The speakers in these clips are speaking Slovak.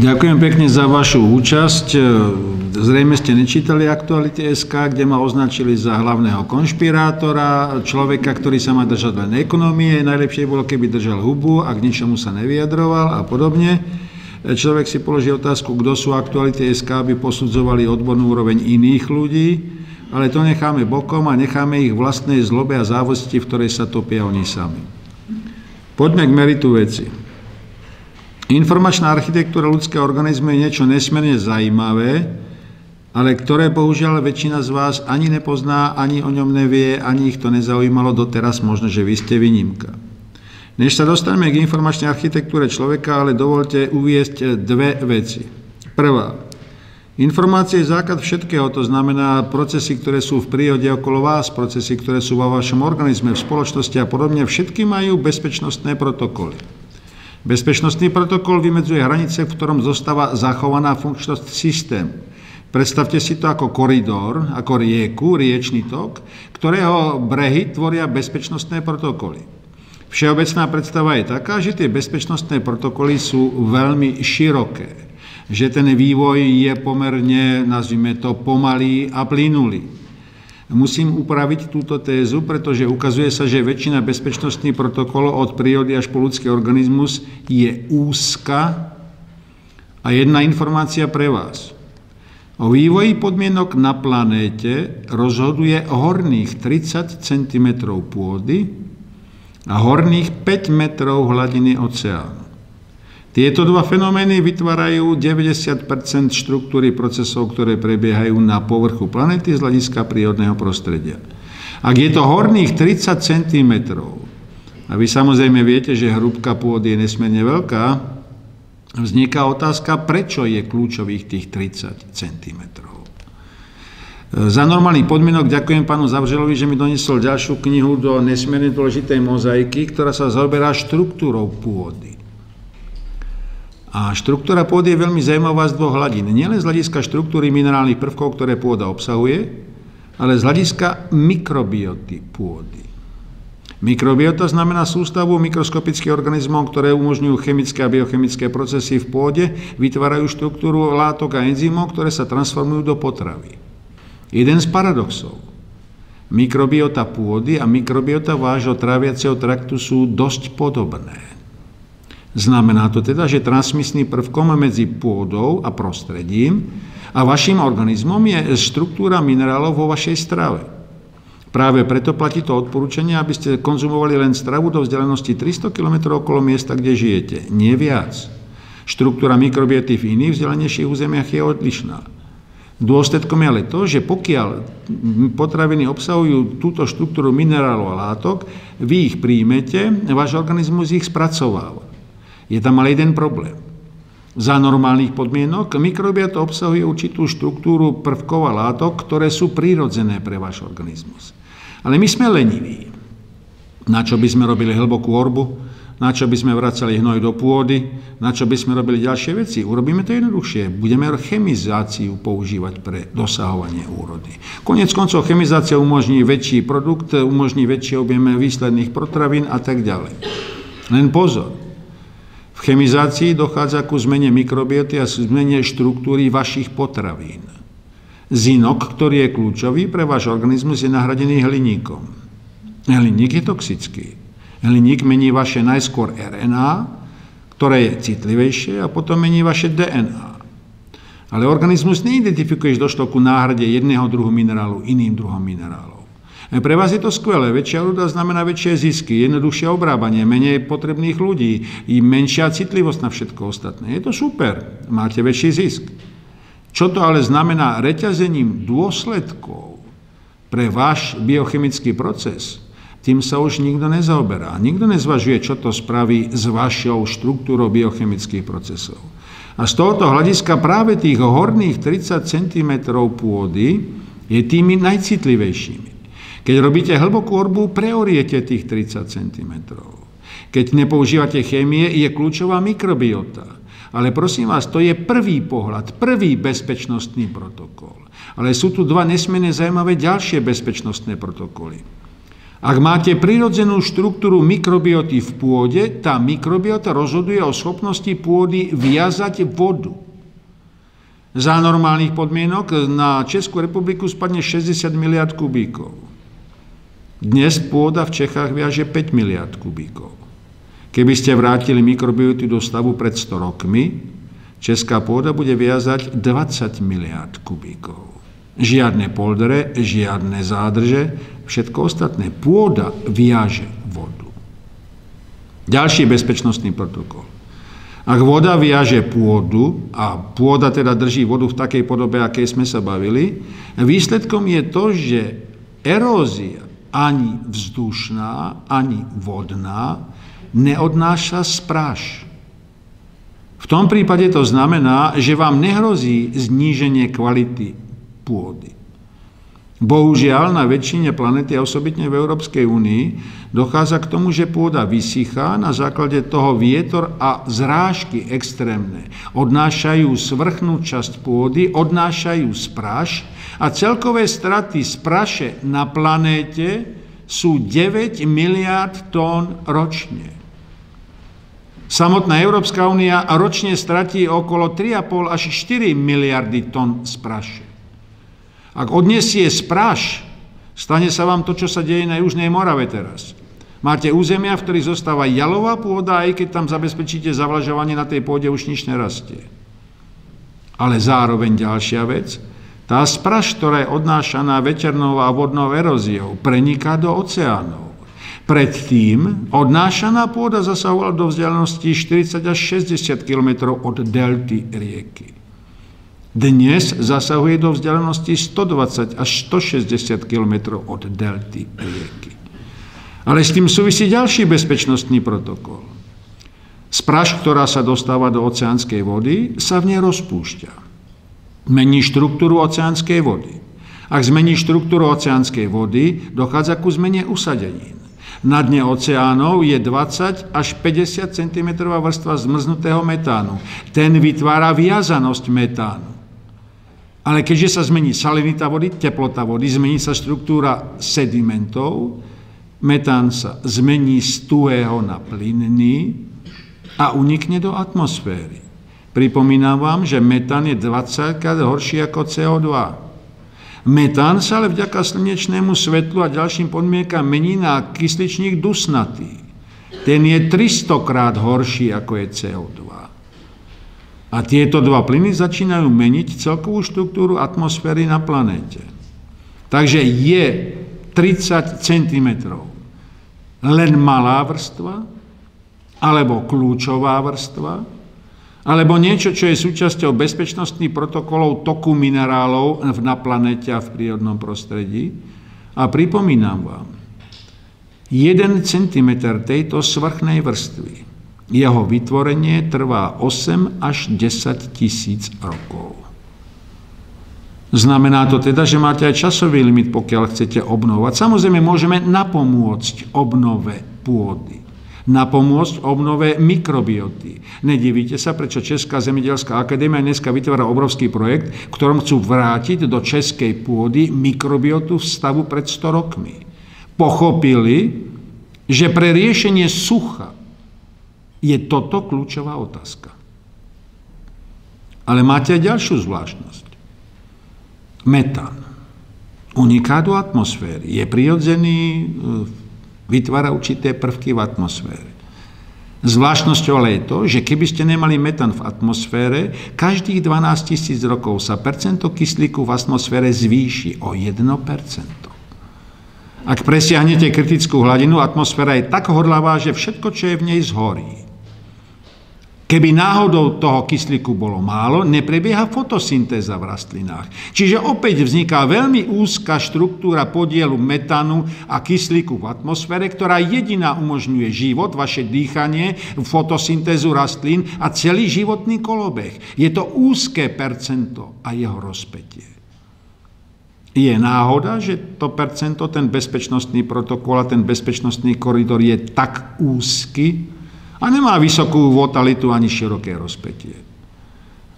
Ďakujem pekne za vašu účasť. Zrejme ste nečítali Aktuality SK, kde ma označili za hlavného konšpirátora, človeka, ktorý sa má držať len ekonomie. Najlepšie bolo, keby držal hubu a k ničomu sa nevyjadroval a podobne. Človek si položí otázku, kto sú Aktuality SK, aby posudzovali odbornú úroveň iných ľudí, ale to necháme bokom a necháme ich vlastnej zlobe a závosti, v ktorej sa topia oni sami. Poďme k meritu veci. Informačná architektúra ľudského organizmu je niečo nesmierne zaujímavé, ale ktoré bohužiaľ väčšina z vás ani nepozná, ani o ňom nevie, ani ich to nezaujímalo doteraz, možno, že vy ste výnimka. Než sa dostaneme k informačnej architektúre človeka, ale dovolte uviesť dve veci. Prvá. Informácie je základ všetkého, to znamená procesy, ktoré sú v prírode okolo vás, procesy, ktoré sú vo vašom organizme, v spoločnosti a podobne, všetky majú bezpečnostné protokoly. Bezpečnostný protokol vymedzuje hranice, v ktorom zostáva zachovaná funkčnosť systému. Predstavte si to ako koridor, ako rieku, riečný tok, ktorého brehy tvoria bezpečnostné protokoly. Všeobecná predstava je taká, že tie bezpečnostné protokoly sú veľmi široké, že ten vývoj je pomerne, nazvime to, pomalý a plynulý. Musím upraviť túto tézu, pretože ukazuje sa, že väčšina bezpečnostných protokolov od prírody až po ľudský organizmus je úzka a jedna informácia pre vás. O vývoji podmienok na planéte rozhoduje horných 30 cm pôdy a horných 5 metrov hladiny oceánu. Tieto dva fenomény vytvárajú 90% štruktúry procesov, ktoré prebiehajú na povrchu planety z hľadiska prírodného prostredia. Ak je to horných 30 cm, a vy samozrejme viete, že hrúbka pôdy je nesmierne veľká, vzniká otázka, prečo je kľúčových tých 30 cm. Za normálnych podmienok ďakujem pánu Zavřelovi, že mi donesol ďalšiu knihu do nesmierne dôležitej mozaiky, ktorá sa zaoberá štruktúrou pôdy. A štruktúra pôdy je veľmi zaujímavá z dvoch hladín. Nielen z hľadiska štruktúry minerálnych prvkov, ktoré pôda obsahuje, ale z hľadiska mikrobioty pôdy. Mikrobiota znamená sústavu mikroskopických organizmov, ktoré umožňujú chemické a biochemické procesy v pôde, vytvárajú štruktúru látok a enzymov, ktoré sa transformujú do potravy. Jeden z paradoxov. Mikrobiota pôdy a mikrobiota vášho tráviaceho traktu sú dosť podobné. Znamená to teda, že transmisným prvkom medzi pôdou a prostredím a vašim organizmom je štruktúra minerálov vo vašej strave. Práve preto platí to odporúčanie, aby ste konzumovali len stravu do vzdialenosti 300 km okolo miesta, kde žijete, nie viac. Štruktúra mikrobioty v iných vzdialenejších územiach je odlišná. Dôsledkom je ale to, že pokiaľ potraviny obsahujú túto štruktúru minerálov a látok, vy ich príjmete, váš organizmus ich spracováva. Je tam ale jeden problém. Za normálnych podmienok mikrobiota obsahuje určitú štruktúru prvkov a látok, ktoré sú prírodzené pre váš organizmus. Ale my sme leniví. Na čo by sme robili hlbokú orbu, na čo by sme vracali hnoj do pôdy, na čo by sme robili ďalšie veci. Urobíme to jednoduchšie. Budeme chemizáciu používať pre dosahovanie úrody. Konec koncov chemizácia umožní väčší produkt, umožní väčšie objeme výsledných potravín a tak ďalej. Len pozor, v chemizácii dochádza ku zmene mikrobioty a zmene štruktúry vašich potravín. Zinok, ktorý je kľúčový pre váš organizmus, je nahradený hliníkom. Hliník je toxický. Hliník mení vaše najskôr RNA, ktoré je citlivejšie, a potom mení vaše DNA. Ale organizmus neidentifikuje, že došlo ku náhrade jedného druhu minerálu iným druhom minerálu. Pre vás je to skvelé. Väčšia ruda znamená väčšie zisky, jednoduchšie obrábanie, menej potrebných ľudí, i menšia citlivosť na všetko ostatné. Je to super. Máte väčší zisk. Čo to ale znamená reťazením dôsledkov pre váš biochemický proces, tým sa už nikto nezaoberá. Nikto nezvažuje, čo to spraví s vašou štruktúrou biochemických procesov. A z tohoto hľadiska práve tých horných 30 cm pôdy je tými najcitlivejšími. Keď robíte hlbokú orbu, preoriete tých 30 cm. Keď nepoužívate chémie, je kľúčová mikrobiota. Ale prosím vás, to je prvý pohľad, prvý bezpečnostný protokol. Ale sú tu dva nesmierne zaujímavé ďalšie bezpečnostné protokoly. Ak máte prirodzenú štruktúru mikrobioty v pôde, tá mikrobiota rozhoduje o schopnosti pôdy viazať vodu. Za normálnych podmienok na Českú republiku spadne 60 miliard kubíkov. Dnes pôda v Čechách viaže 5 miliard kubíkov. Keby ste vrátili mikrobioty do stavu pred 100 rokmi, česká pôda bude viazať 20 miliard kubíkov. Žiadne poldere, žiadne zádrže, všetko ostatné. Pôda viaže vodu. Ďalší bezpečnostný protokol. Ak voda viaže pôdu, a pôda teda drží vodu v takej podobe, akej sme sa bavili, výsledkom je to, že erózia ani vzdušná, ani vodná neodnáša spráš. V tom prípade to znamená, že vám nehrozí zníženie kvality pôdy. Bohužiaľ, na väčšine planety, a osobitne v Európskej únii, dochádza k tomu, že pôda vysychá, na základe toho vietor a zrážky extrémne odnášajú svrchnú časť pôdy, odnášajú spráš a celkové straty z praše na planéte sú 9 miliard tón ročne. Samotná Európska únia ročne stratí okolo 3,5 až 4 miliardy tón z praše. Ak odniesie spráš, stane sa vám to, čo sa deje na Južnej Morave teraz. Máte územia, v ktorých zostáva jalová pôda, aj keď tam zabezpečíte zavlažovanie na tej pôde, už nič nerastie. Ale zároveň ďalšia vec, tá spraš, ktorá je odnášaná veternou a vodnou eróziou, preniká do oceánov. Predtým odnášaná pôda zasahovala do vzdialenosti 40 až 60 km od delty rieky. Dnes zasahuje do vzdialenosti 120 až 160 km od delty rieky. Ale s tým súvisí ďalší bezpečnostný protokol. Spraš, ktorá sa dostáva do oceánskej vody, sa v nej rozpúšťa. Mení štruktúru oceánskej vody. Ak zmení štruktúru oceánskej vody, dochádza ku zmene usadenín. Na dne oceánov je 20 až 50 cm vrstva zmrznutého metánu. Ten vytvára viazanosť metánu. Ale keďže sa zmení salinita vody, teplota vody, zmení sa štruktúra sedimentov, metán sa zmení z tuhého na plynný a unikne do atmosféry. Pripomínam vám, že metán je 20 krát horší ako CO2. Metán sa ale vďaka slnečnému svetlu a ďalším podmienkam mení na kysličník dusnatý. Ten je 300 krát horší ako je CO2. A tieto dva plyny začínajú meniť celkovú štruktúru atmosféry na planéte. Takže je 30 cm len malá vrstva, alebo kľúčová vrstva, alebo niečo, čo je súčasťou bezpečnostných protokolov toku minerálov na planete a v prírodnom prostredí. A pripomínam vám, 1 cm tejto svrchnej vrstvy jeho vytvorenie trvá 8 až 10 tisíc rokov. Znamená to teda, že máte aj časový limit, pokiaľ chcete obnovať. Samozrejme, môžeme napomôcť obnove pôdy, napomôcť obnove mikrobioty. Nedivíte sa, prečo Česká zemidelská akadémia dneska vytvára obrovský projekt, v ktorom chcú vrátiť do českej pôdy mikrobiotu v stavu pred 100 rokmi. Pochopili, že pre riešenie sucha je toto kľúčová otázka. Ale máte aj ďalšiu zvláštnosť. Metán uniká do atmosféry. Je prirodzený, e, vytvára určité prvky v atmosfére. Zvláštnosťou ale je to, že keby ste nemali metán v atmosfére, každých 12 tisíc rokov sa percento kyslíku v atmosfére zvýši o 1%. Ak presiahnete kritickú hladinu, atmosféra je tak horlavá, že všetko, čo je v nej, zhorí. Keby náhodou toho kyslíku bolo málo, neprebieha fotosyntéza v rastlinách. Čiže opäť vzniká veľmi úzka štruktúra podielu metánu a kyslíku v atmosfére, ktorá jediná umožňuje život, vaše dýchanie, fotosyntézu rastlín a celý životný kolobeh. Je to úzké percento a jeho rozpetie. Je náhoda, že to percento, ten bezpečnostný protokol a ten bezpečnostný koridor je tak úzky, a nemá vysokú votalitu ani široké rozpetie.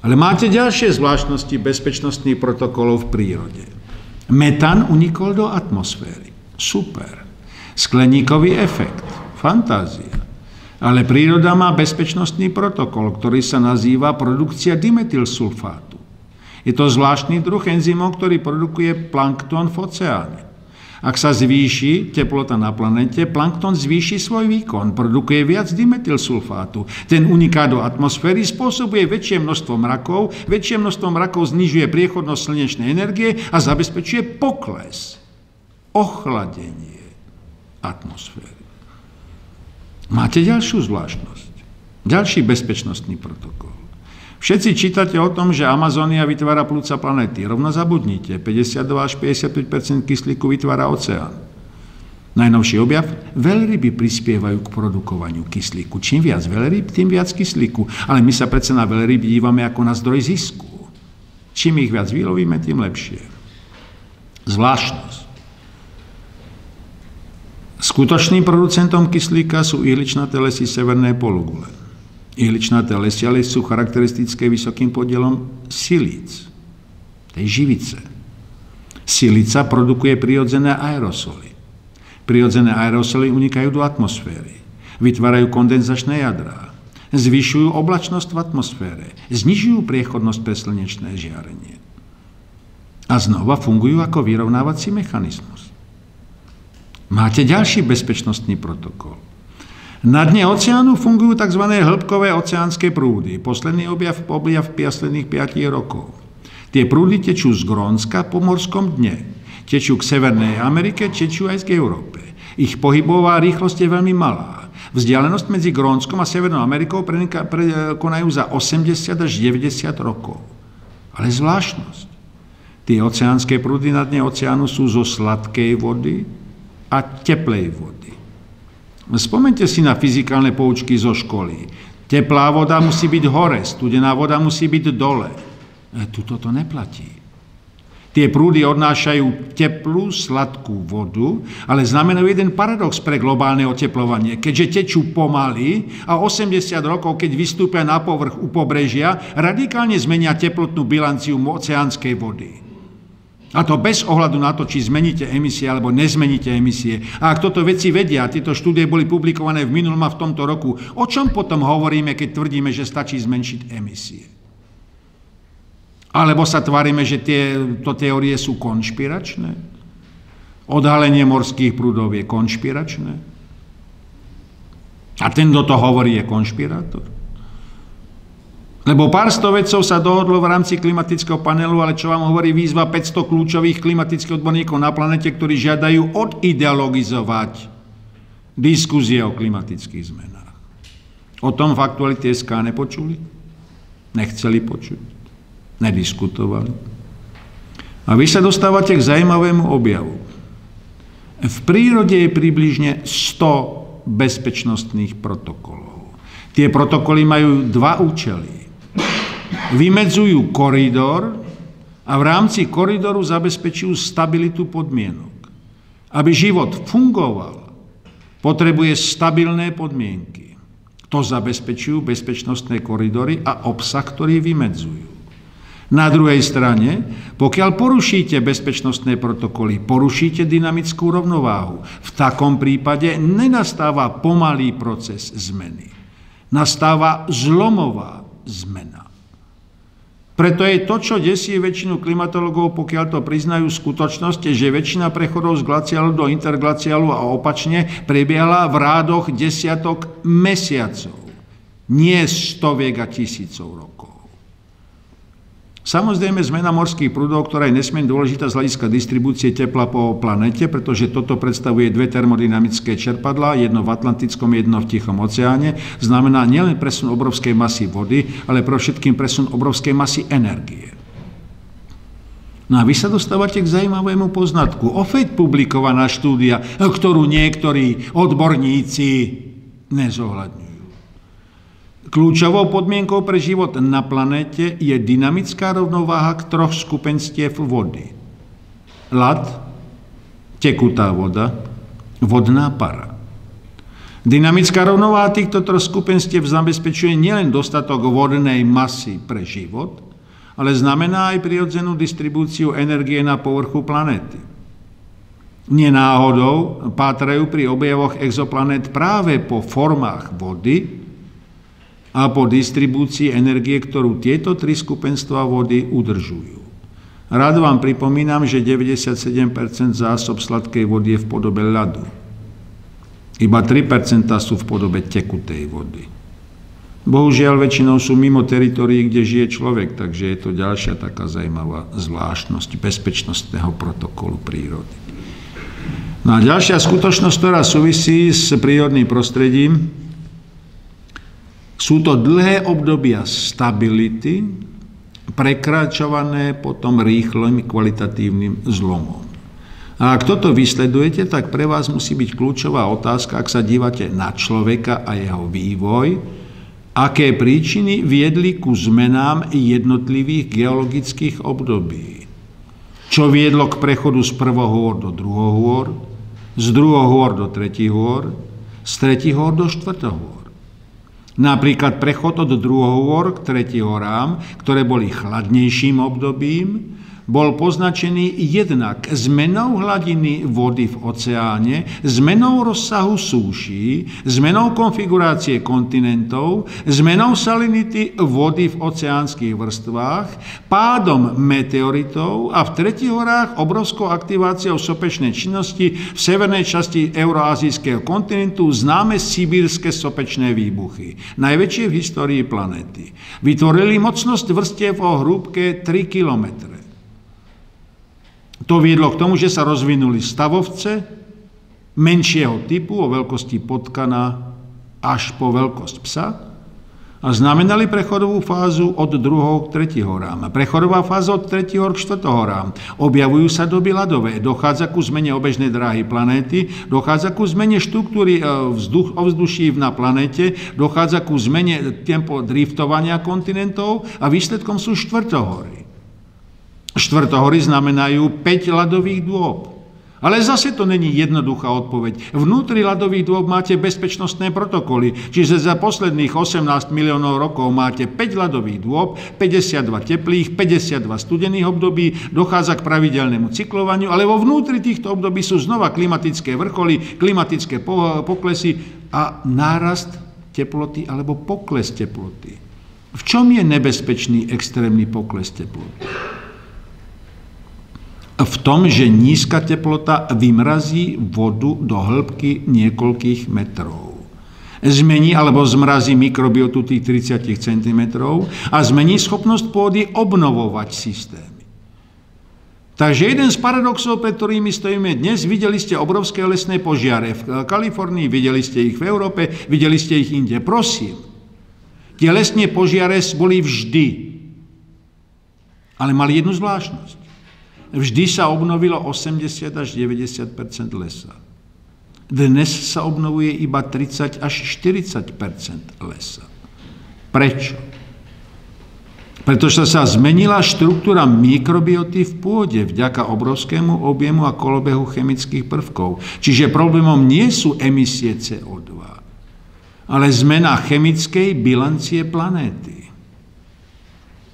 Ale máte ďalšie zvláštnosti bezpečnostných protokolov v prírode. Metan unikol do atmosféry. Super. Skleníkový efekt, fantázia. Ale príroda má bezpečnostný protokol, ktorý sa nazýva produkcia dimetylsulfátu. Je to zvláštny druh enzymov, ktorý produkuje plankton v oceáne. Ak sa zvýši teplota na planete, plankton zvýši svoj výkon, produkuje viac dimetylsulfátu. Ten uniká do atmosféry, spôsobuje väčšie množstvo mrakov, väčšie množstvo mrakov znižuje priechodnosť slnečnej energie a zabezpečuje pokles, ochladenie atmosféry. Máte ďalšiu zvláštnosť, ďalší bezpečnostný protokol. Všetci čítate o tom, že Amazónia vytvára plúca planety. Rovno zabudnite, 52 až 55% kyslíku vytvára oceán. Najnovší objav? Veľryby prispievajú k produkovaniu kyslíku. Čím viac veľryb, tým viac kyslíku. Ale my sa predsa na veľryby dívame ako na zdroj zisku. Čím ich viac vylovíme, tým lepšie. Zvláštnosť. Skutočným producentom kyslíka sú ihličnaté lesy severnej polugule. Ihličnaté lesiale sú charakteristické vysokým podielom silíc, tej živice. Silica produkuje prirodzené aerosoly. Prirodzené aerosoly unikajú do atmosféry. Vytvárajú kondenzačné jadrá. Zvyšujú oblačnosť v atmosfére. Znižujú priechodnosť pre slnečné žiarenie. A znova fungujú ako vyrovnávací mechanizmus. Máte ďalší bezpečnostný protokol – na dne oceánu fungujú tzv. hĺbkové oceánske prúdy. Posledný objav objav posledných 5 rokov. Tie prúdy tečú z Grónska po morskom dne. Tečú k Severnej Amerike, tečú aj k Európe. Ich pohybová rýchlosť je veľmi malá. Vzdialenosť medzi Grónskom a Severnou Amerikou konajú za 80 až 90 rokov. Ale zvláštnosť. Tie oceánske prúdy na dne oceánu sú zo sladkej vody a teplej vody. Spomente si na fyzikálne poučky zo školy. Teplá voda musí byť hore, studená voda musí byť dole. E, tuto to neplatí. Tie prúdy odnášajú teplú, sladkú vodu, ale znamenajú jeden paradox pre globálne oteplovanie. Keďže tečú pomaly a 80 rokov, keď vystúpia na povrch u pobrežia, radikálne zmenia teplotnú bilanciu oceánskej vody. A to bez ohľadu na to, či zmeníte emisie alebo nezmeníte emisie. A ak toto veci vedia, tieto štúdie boli publikované v minulom a v tomto roku, o čom potom hovoríme, keď tvrdíme, že stačí zmenšiť emisie? Alebo sa tvárime, že tieto teórie sú konšpiračné? Odhalenie morských prúdov je konšpiračné? A ten, kto to hovorí, je konšpirátor? Lebo pár sto vedcov sa dohodlo v rámci klimatického panelu, ale čo vám hovorí výzva 500 kľúčových klimatických odborníkov na planete, ktorí žiadajú odideologizovať diskuzie o klimatických zmenách. O tom v aktualite SK nepočuli? Nechceli počuť? Nediskutovali? A vy sa dostávate k zaujímavému objavu. V prírode je približne 100 bezpečnostných protokolov. Tie protokoly majú dva účely vymedzujú koridor a v rámci koridoru zabezpečujú stabilitu podmienok. Aby život fungoval, potrebuje stabilné podmienky. To zabezpečujú bezpečnostné koridory a obsah, ktorý vymedzujú. Na druhej strane, pokiaľ porušíte bezpečnostné protokoly, porušíte dynamickú rovnováhu. V takom prípade nenastáva pomalý proces zmeny. Nastáva zlomová zmena. Preto je to, čo desí väčšinu klimatologov, pokiaľ to priznajú v skutočnosti, že väčšina prechodov z glaciálu do interglaciálu a opačne prebiehala v rádoch desiatok mesiacov, nie stoviek a tisícov rokov. Samozrejme zmena morských prúdov, ktorá je nesmierne dôležitá z hľadiska distribúcie tepla po planete, pretože toto predstavuje dve termodynamické čerpadlá, jedno v Atlantickom, jedno v Tichom oceáne, znamená nielen presun obrovskej masy vody, ale pro všetkým presun obrovskej masy energie. No a vy sa dostávate k zaujímavému poznatku. Opäť publikovaná štúdia, ktorú niektorí odborníci nezohľadňujú. Kľúčovou podmienkou pre život na planéte je dynamická rovnováha troch skupenstiev vody. Lad, tekutá voda, vodná para. Dynamická rovnováha týchto troch skupenstiev zabezpečuje nielen dostatok vodnej masy pre život, ale znamená aj prirodzenú distribúciu energie na povrchu planéty. nenáhodou pátrajú pri objavoch exoplanét práve po formách vody a po distribúcii energie, ktorú tieto tri skupenstva vody udržujú. Rád vám pripomínam, že 97% zásob sladkej vody je v podobe ľadu. Iba 3% sú v podobe tekutej vody. Bohužiaľ, väčšinou sú mimo teritorií, kde žije človek, takže je to ďalšia taká zaujímavá zvláštnosť bezpečnostného protokolu prírody. No a ďalšia skutočnosť, ktorá súvisí s prírodným prostredím, sú to dlhé obdobia stability, prekračované potom rýchlym kvalitatívnym zlomom. A ak toto vysledujete, tak pre vás musí byť kľúčová otázka, ak sa dívate na človeka a jeho vývoj, aké príčiny viedli ku zmenám jednotlivých geologických období. Čo viedlo k prechodu z prvohôr do druhohôr, z druhohôr do tretihôr, z tretihôr do štvrtohôr. Napríklad prechod od druhohôr k tretihorám, ktoré boli chladnejším obdobím, bol poznačený jednak zmenou hladiny vody v oceáne, zmenou rozsahu súší, zmenou konfigurácie kontinentov, zmenou salinity vody v oceánskych vrstvách, pádom meteoritov a v tretich horách obrovskou aktiváciou sopečnej činnosti v severnej časti euroazijského kontinentu známe sibírske sopečné výbuchy, najväčšie v histórii planéty. Vytvorili mocnosť vrstiev o hrúbke 3 kilometre. To viedlo k tomu, že sa rozvinuli stavovce menšieho typu o veľkosti potkana až po veľkosť psa a znamenali prechodovú fázu od druhého k horám. Prechodová fáza od hor k horám. Objavujú sa doby ľadové, dochádza ku zmene obežnej dráhy planéty, dochádza ku zmene štruktúry e, vzduch, ovzduší na planéte, dochádza ku zmene tempo driftovania kontinentov a výsledkom sú štvrtohory. Štvrtohory znamenajú 5 ľadových dôb. Ale zase to není jednoduchá odpoveď. Vnútri ľadových dôb máte bezpečnostné protokoly, čiže za posledných 18 miliónov rokov máte 5 ľadových dôb, 52 teplých, 52 studených období, dochádza k pravidelnému cyklovaniu, ale vo vnútri týchto období sú znova klimatické vrcholy, klimatické poklesy a nárast teploty alebo pokles teploty. V čom je nebezpečný extrémny pokles teploty? V tom, že nízka teplota vymrazí vodu do hĺbky niekoľkých metrov. Zmení alebo zmrazí mikrobiotu tých 30 cm a zmení schopnosť pôdy obnovovať systémy. Takže jeden z paradoxov, pred ktorými stojíme dnes, videli ste obrovské lesné požiare v Kalifornii, videli ste ich v Európe, videli ste ich inde. Prosím, tie lesné požiare boli vždy, ale mali jednu zvláštnosť vždy sa obnovilo 80 až 90% lesa. Dnes sa obnovuje iba 30 až 40% lesa. Prečo? Pretože sa zmenila štruktúra mikrobioty v pôde vďaka obrovskému objemu a kolobehu chemických prvkov. Čiže problémom nie sú emisie CO2, ale zmena chemickej bilancie planéty.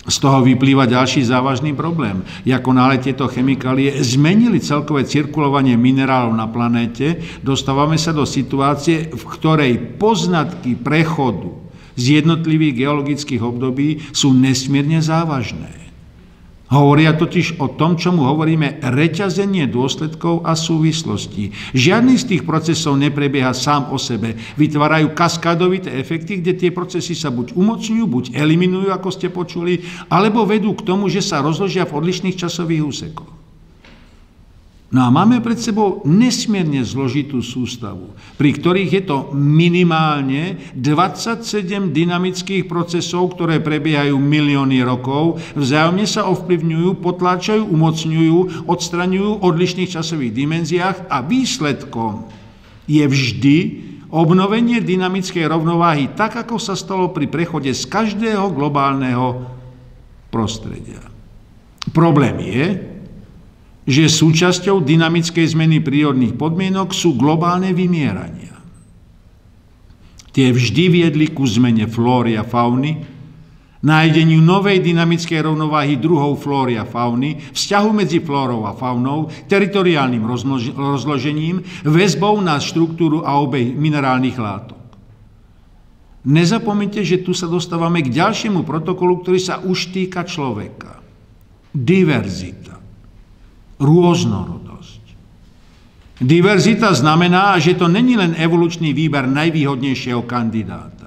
Z toho vyplýva ďalší závažný problém. Ako nále tieto chemikálie zmenili celkové cirkulovanie minerálov na planéte, dostávame sa do situácie, v ktorej poznatky prechodu z jednotlivých geologických období sú nesmierne závažné. Hovoria totiž o tom, čomu hovoríme reťazenie dôsledkov a súvislostí. Žiadny z tých procesov neprebieha sám o sebe. Vytvárajú kaskádovité efekty, kde tie procesy sa buď umocňujú, buď eliminujú, ako ste počuli, alebo vedú k tomu, že sa rozložia v odlišných časových úsekoch. No a máme pred sebou nesmierne zložitú sústavu, pri ktorých je to minimálne 27 dynamických procesov, ktoré prebiehajú milióny rokov, vzájomne sa ovplyvňujú, potláčajú, umocňujú, odstraňujú v odlišných časových dimenziách a výsledkom je vždy obnovenie dynamickej rovnováhy tak, ako sa stalo pri prechode z každého globálneho prostredia. Problém je, že súčasťou dynamickej zmeny prírodných podmienok sú globálne vymierania. Tie vždy viedli ku zmene flóry a fauny nájdeniu novej dynamickej rovnováhy druhov flóry a fauny, vzťahu medzi flórou a faunou, teritoriálnym rozložením, väzbou na štruktúru a obej minerálnych látok. Nezapomnite, že tu sa dostávame k ďalšiemu protokolu, ktorý sa už týka človeka. Diverzita. Rôznorodosť. Diverzita znamená, že to není len evolučný výber najvýhodnejšieho kandidáta.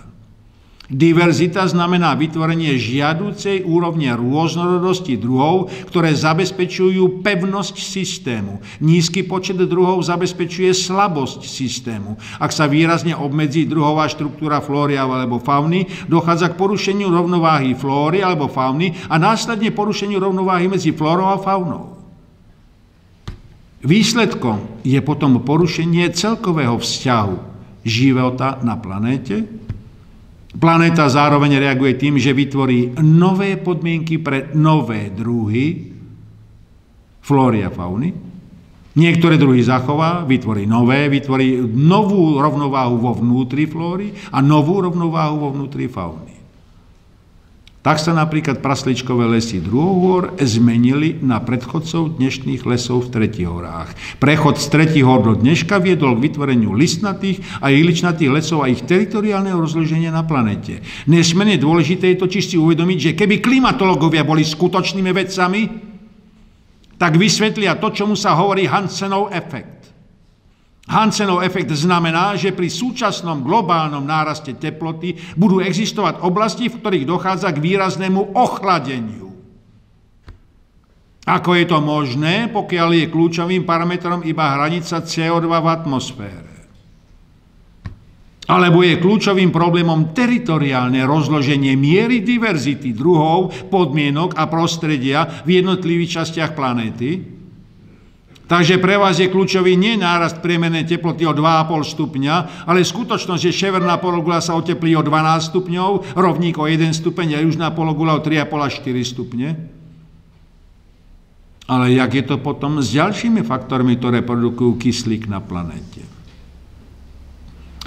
Diverzita znamená vytvorenie žiadúcej úrovne rôznorodosti druhov, ktoré zabezpečujú pevnosť systému. Nízky počet druhov zabezpečuje slabosť systému. Ak sa výrazne obmedzí druhová štruktúra flóry alebo fauny, dochádza k porušeniu rovnováhy flóry alebo fauny a následne porušeniu rovnováhy medzi flórou a faunou. Výsledkom je potom porušenie celkového vzťahu života na planéte, Planéta zároveň reaguje tým, že vytvorí nové podmienky pre nové druhy flóry a fauny. Niektoré druhy zachová, vytvorí nové, vytvorí novú rovnováhu vo vnútri flóry a novú rovnováhu vo vnútri fauny. Tak sa napríklad prasličkové lesy druhohôr zmenili na predchodcov dnešných lesov v tretich horách. Prechod z tretich hor do dneška viedol k vytvoreniu listnatých a iličnatých lesov a ich teritoriálneho rozloženia na planete. Nesmene dôležité je totiž si uvedomiť, že keby klimatológovia boli skutočnými vedcami, tak vysvetlia to, čomu sa hovorí Hansenov efekt. Hansenov efekt znamená, že pri súčasnom globálnom náraste teploty budú existovať oblasti, v ktorých dochádza k výraznému ochladeniu. Ako je to možné, pokiaľ je kľúčovým parametrom iba hranica CO2 v atmosfére? Alebo je kľúčovým problémom teritoriálne rozloženie miery diverzity druhov, podmienok a prostredia v jednotlivých častiach planéty? Takže pre vás je kľúčový nie nárast priemernej teploty o 2,5 stupňa, ale skutočnosť, že severná pologula sa oteplí o 12 stupňov, rovník o 1 stupeň a južná pologula o 3,5 až 4 stupne. Ale jak je to potom s ďalšími faktormi, ktoré produkujú kyslík na planéte?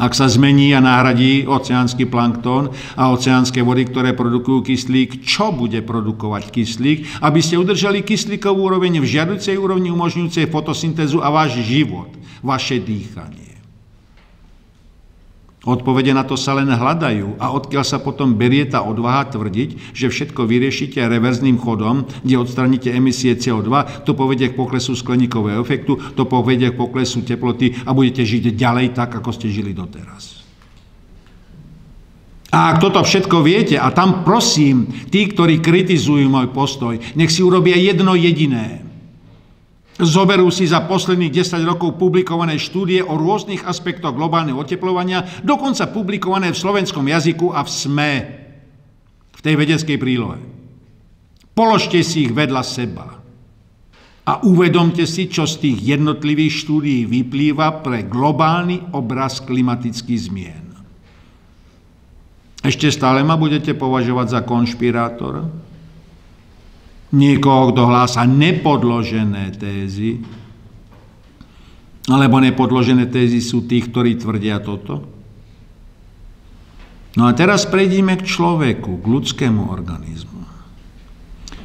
Ak sa zmení a nahradí oceánsky plankton a oceánske vody, ktoré produkujú kyslík, čo bude produkovať kyslík, aby ste udržali kyslíkovú úroveň v žiaducej úrovni umožňujúcej fotosyntézu a váš život, vaše dýchanie. Odpovede na to sa len hľadajú a odkiaľ sa potom berie tá odvaha tvrdiť, že všetko vyriešite reverzným chodom, kde odstraníte emisie CO2, to povedie k poklesu skleníkového efektu, to povedie k poklesu teploty a budete žiť ďalej tak, ako ste žili doteraz. A ak toto všetko viete, a tam prosím, tí, ktorí kritizujú môj postoj, nech si urobia jedno jediné. Zoberú si za posledných 10 rokov publikované štúdie o rôznych aspektoch globálneho oteplovania, dokonca publikované v slovenskom jazyku a v SME, v tej vedeckej prílohe. Položte si ich vedľa seba a uvedomte si, čo z tých jednotlivých štúdií vyplýva pre globálny obraz klimatických zmien. Ešte stále ma budete považovať za konšpirátora? Niekoho, kto hlása nepodložené tézy, alebo nepodložené tézy sú tých, ktorí tvrdia toto? No a teraz prejdime k človeku, k ľudskému organizmu.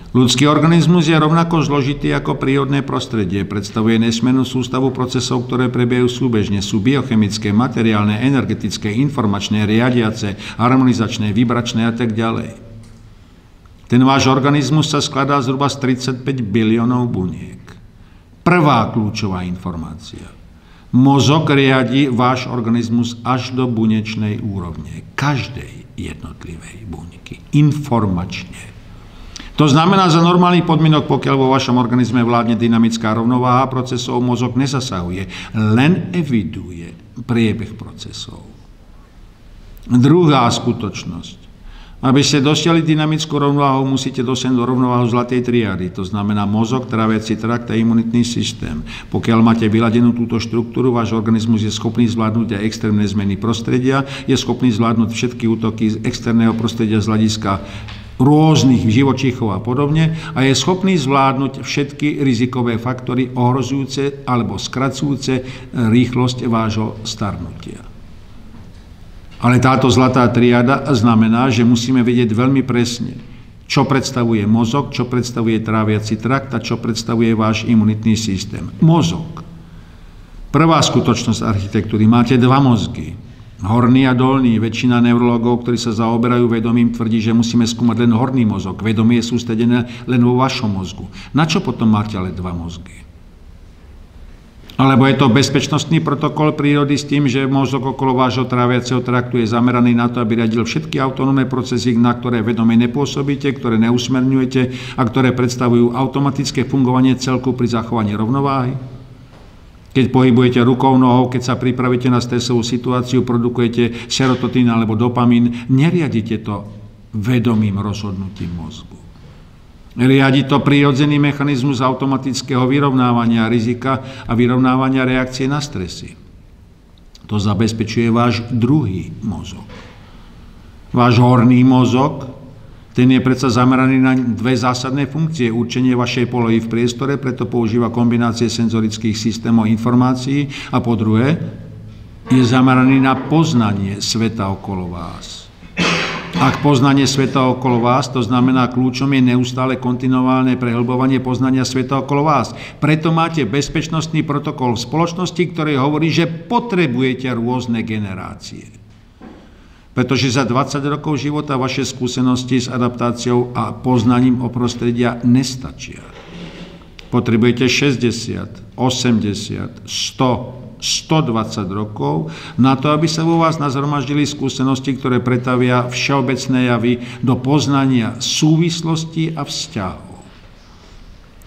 Ľudský organizmus je rovnako zložitý ako prírodné prostredie. Predstavuje nesmenú sústavu procesov, ktoré prebiehajú súbežne. Sú biochemické, materiálne, energetické, informačné, riadiace, harmonizačné, vibračné a tak ďalej. Ten váš organizmus sa skladá zhruba z 35 biliónov buniek. Prvá kľúčová informácia. Mozog riadi váš organizmus až do bunečnej úrovne. Každej jednotlivej buňky. Informačne. To znamená, za normálnych podmienok, pokiaľ vo vašom organizme vládne dynamická rovnováha procesov, mozog nezasahuje, len eviduje priebeh procesov. Druhá skutočnosť. Aby ste dosiahli dynamickú rovnováhu, musíte dosiahnuť rovnováhu zlatej triady, to znamená mozog, tráviaci trakt a imunitný systém. Pokiaľ máte vyladenú túto štruktúru, váš organizmus je schopný zvládnuť aj extrémne zmeny prostredia, je schopný zvládnuť všetky útoky z externého prostredia z hľadiska rôznych živočíchov a podobne a je schopný zvládnuť všetky rizikové faktory ohrozujúce alebo skracujúce rýchlosť vášho starnutia. Ale táto zlatá triada znamená, že musíme vedieť veľmi presne, čo predstavuje mozog, čo predstavuje tráviaci trakt a čo predstavuje váš imunitný systém. Mozog. Prvá skutočnosť architektúry. Máte dva mozgy. Horný a dolný. Väčšina neurologov, ktorí sa zaoberajú vedomím, tvrdí, že musíme skúmať len horný mozog. Vedomie je sústredené len vo vašom mozgu. Na čo potom máte ale dva mozgy? Alebo je to bezpečnostný protokol prírody s tým, že mozog okolo vášho tráviaceho traktu je zameraný na to, aby riadil všetky autonómne procesy, na ktoré vedome nepôsobíte, ktoré neusmerňujete a ktoré predstavujú automatické fungovanie celku pri zachovaní rovnováhy? Keď pohybujete rukou, nohou, keď sa pripravíte na stresovú situáciu, produkujete serototín alebo dopamín, neriadite to vedomým rozhodnutím mozgu. Riadi to prírodzený mechanizmus automatického vyrovnávania rizika a vyrovnávania reakcie na stresy. To zabezpečuje váš druhý mozog. Váš horný mozog ten je predsa zameraný na dve zásadné funkcie. Určenie vašej polohy v priestore, preto používa kombinácie senzorických systémov informácií a po druhé je zameraný na poznanie sveta okolo vás. Ak poznanie sveta okolo vás, to znamená kľúčom je neustále kontinuálne prehlbovanie poznania sveta okolo vás. Preto máte bezpečnostný protokol v spoločnosti, ktorý hovorí, že potrebujete rôzne generácie. Pretože za 20 rokov života vaše skúsenosti s adaptáciou a poznaním o prostredia nestačia. Potrebujete 60, 80, 100, 120 rokov na to, aby sa vo vás nazhromaždili skúsenosti, ktoré pretavia všeobecné javy do poznania súvislosti a vzťahov.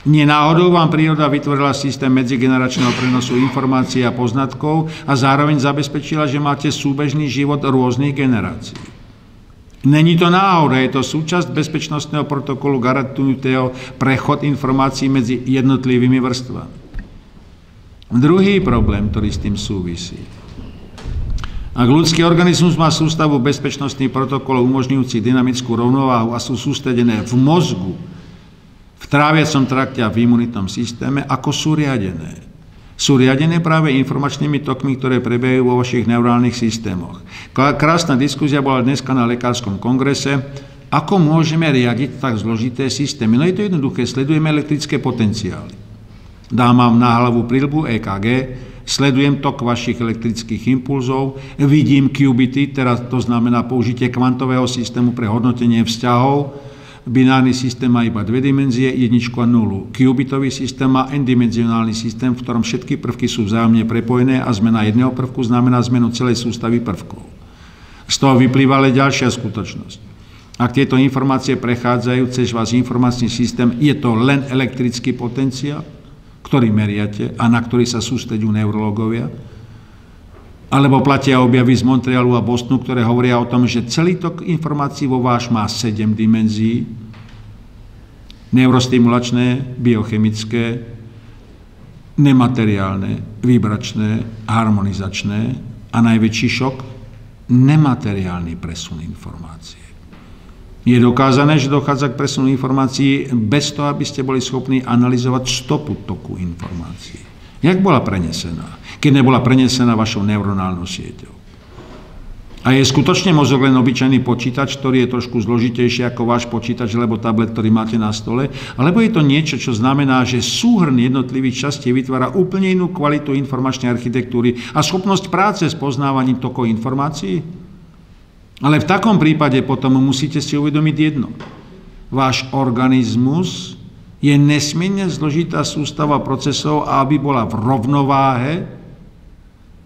Nie náhodou vám príroda vytvorila systém medzigeneračného prenosu informácií a poznatkov a zároveň zabezpečila, že máte súbežný život rôznych generácií. Není to náhoda, je to súčasť bezpečnostného protokolu garantujúceho prechod informácií medzi jednotlivými vrstvami. Druhý problém, ktorý s tým súvisí. Ak ľudský organizmus má sústavu bezpečnostných protokolov umožňujúci dynamickú rovnováhu a sú sústredené v mozgu, v tráviacom trakte a v imunitnom systéme, ako sú riadené. Sú riadené práve informačnými tokmi, ktoré prebiehajú vo vašich neurálnych systémoch. Krásna diskuzia bola dneska na Lekárskom kongrese, ako môžeme riadiť tak zložité systémy. No je to jednoduché, sledujeme elektrické potenciály. Dám vám na hlavu prilbu EKG, sledujem tok vašich elektrických impulzov, vidím qubity, teraz to znamená použitie kvantového systému pre hodnotenie vzťahov, Binárny systém má iba dve dimenzie, jedničku a nulu. Kubitový systém má n-dimenzionálny systém, v ktorom všetky prvky sú vzájomne prepojené a zmena jedného prvku znamená zmenu celej sústavy prvkov. Z toho vyplýva ale ďalšia skutočnosť. Ak tieto informácie prechádzajú cez váš informačný systém, je to len elektrický potenciál, ktorý meriate a na ktorý sa sústredujú neurologovia, alebo platia objavy z Montrealu a Bostonu, ktoré hovoria o tom, že celý tok informácií vo váš má 7 dimenzií, neurostimulačné, biochemické, nemateriálne, vibračné, harmonizačné a najväčší šok, nemateriálny presun informácie. Je dokázané, že dochádza k presunu informácií bez toho, aby ste boli schopní analyzovať stopu toku informácií. Jak bola prenesená? keď nebola prenesená vašou neuronálnou sieťou. A je skutočne mozog len obyčajný počítač, ktorý je trošku zložitejší ako váš počítač alebo tablet, ktorý máte na stole, alebo je to niečo, čo znamená, že súhrn jednotlivých častí vytvára úplne inú kvalitu informačnej architektúry a schopnosť práce s poznávaním tokov informácií? Ale v takom prípade potom musíte si uvedomiť jedno. Váš organizmus je nesmierne zložitá sústava procesov a aby bola v rovnováhe,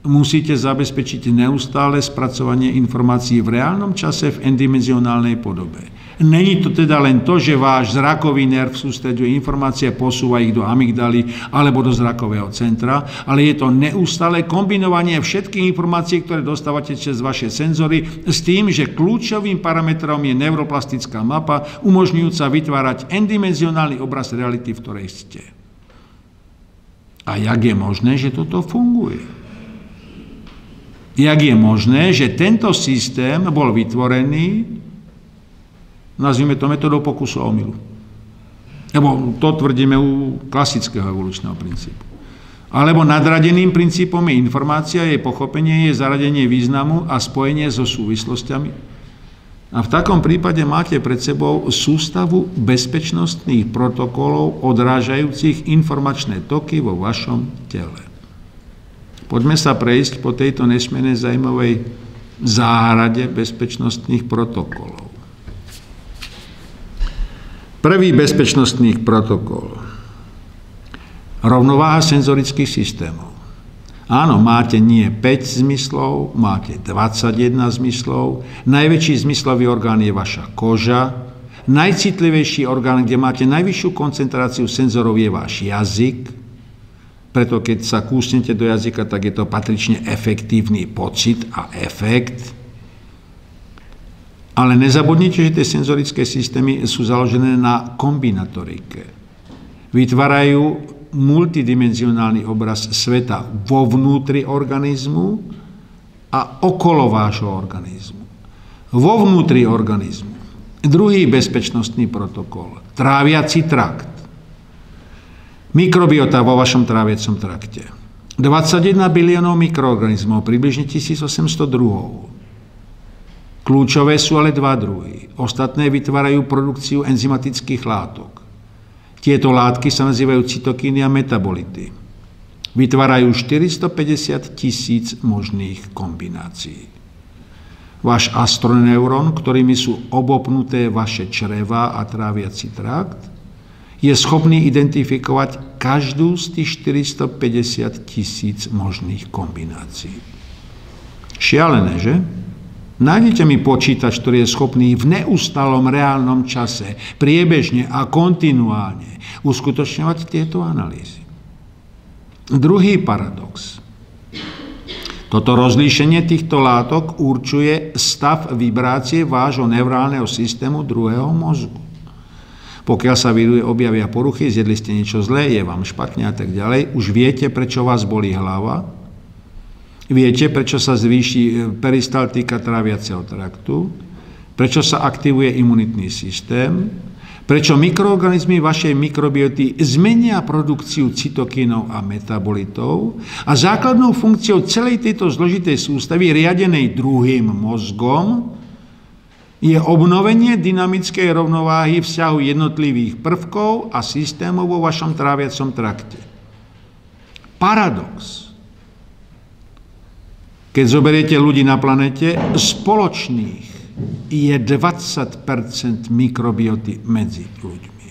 musíte zabezpečiť neustále spracovanie informácií v reálnom čase v endimenzionálnej podobe. Není to teda len to, že váš zrakový nerv sústreduje informácie, posúva ich do amygdaly alebo do zrakového centra, ale je to neustále kombinovanie všetkých informácií, ktoré dostávate cez vaše senzory s tým, že kľúčovým parametrom je neuroplastická mapa, umožňujúca vytvárať endimenzionálny obraz reality, v ktorej ste. A jak je možné, že toto funguje? jak je možné, že tento systém bol vytvorený, nazvime to metodou pokusu o milu. Lebo to tvrdíme u klasického evolučného princípu. Alebo nadradeným princípom je informácia, jej pochopenie, je zaradenie významu a spojenie so súvislostiami. A v takom prípade máte pred sebou sústavu bezpečnostných protokolov odrážajúcich informačné toky vo vašom tele. Poďme sa prejsť po tejto nesmierne zaujímavej záhrade bezpečnostných protokolov. Prvý bezpečnostný protokol rovnováha senzorických systémov. Áno, máte nie 5 zmyslov, máte 21 zmyslov. Najväčší zmyslový orgán je vaša koža. Najcitlivejší orgán, kde máte najvyššiu koncentráciu senzorov, je váš jazyk. Preto keď sa kúsnete do jazyka, tak je to patrične efektívny pocit a efekt. Ale nezabudnite, že tie senzorické systémy sú založené na kombinatorike. Vytvárajú multidimenzionálny obraz sveta vo vnútri organizmu a okolo vášho organizmu. Vo vnútri organizmu. Druhý bezpečnostný protokol. Tráviaci trakt. Mikrobiota vo vašom tráviacom trakte. 21 biliónov mikroorganizmov, približne 1800 druhov. Kľúčové sú ale dva druhy. Ostatné vytvárajú produkciu enzymatických látok. Tieto látky sa nazývajú cytokíny a metabolity. Vytvárajú 450 tisíc možných kombinácií. Váš astroneuron, ktorými sú obopnuté vaše čreva a tráviaci trakt, je schopný identifikovať každú z tých 450 tisíc možných kombinácií. Šialené, že? Nájdete mi počítač, ktorý je schopný v neustalom reálnom čase, priebežne a kontinuálne uskutočňovať tieto analýzy. Druhý paradox. Toto rozlíšenie týchto látok určuje stav vibrácie vášho neurálneho systému druhého mozgu. Pokiaľ sa vyruje objavia poruchy, zjedli ste niečo zlé, je vám špatne a tak ďalej, už viete, prečo vás bolí hlava, Viete, prečo sa zvýši e, peristaltika tráviaceho traktu, prečo sa aktivuje imunitný systém, prečo mikroorganizmy vašej mikrobioty zmenia produkciu cytokínov a metabolitov? A základnou funkciou celej tejto zložitej sústavy, riadenej druhým mozgom, je obnovenie dynamickej rovnováhy vzťahu jednotlivých prvkov a systémov vo vašom tráviacom trakte. Paradox keď zoberiete ľudí na planete, spoločných je 20% mikrobioty medzi ľuďmi.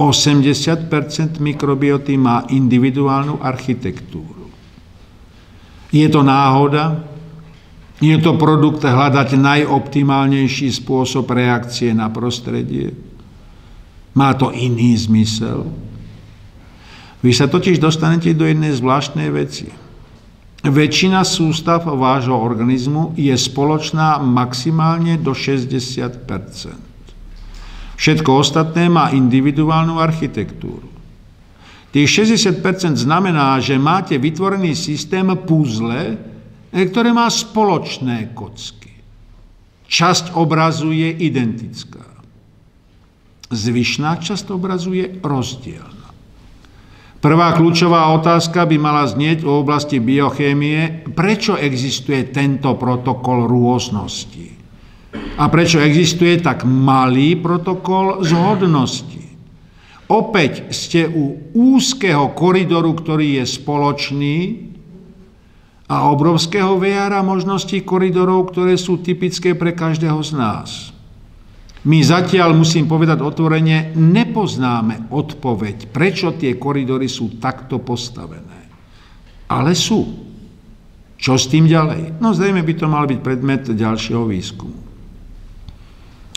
80% mikrobioty má individuálnu architektúru. Je to náhoda? Je to produkt hľadať najoptimálnejší spôsob reakcie na prostredie? Má to iný zmysel? Vy sa totiž dostanete do jednej zvláštnej veci. Väčšina sústav vášho organizmu je spoločná maximálne do 60% Všetko ostatné má individuálnu architektúru. Tých 60% znamená, že máte vytvorený systém puzle, ktoré má spoločné kocky. Časť obrazu je identická. Zvyšná časť obrazu je rozdielna. Prvá kľúčová otázka by mala znieť o oblasti biochémie, prečo existuje tento protokol rôznosti a prečo existuje tak malý protokol zhodnosti. Opäť ste u úzkeho koridoru, ktorý je spoločný a obrovského VR možností koridorov, ktoré sú typické pre každého z nás. My zatiaľ, musím povedať otvorene, nepoznáme odpoveď, prečo tie koridory sú takto postavené. Ale sú. Čo s tým ďalej? No zrejme by to mal byť predmet ďalšieho výskumu.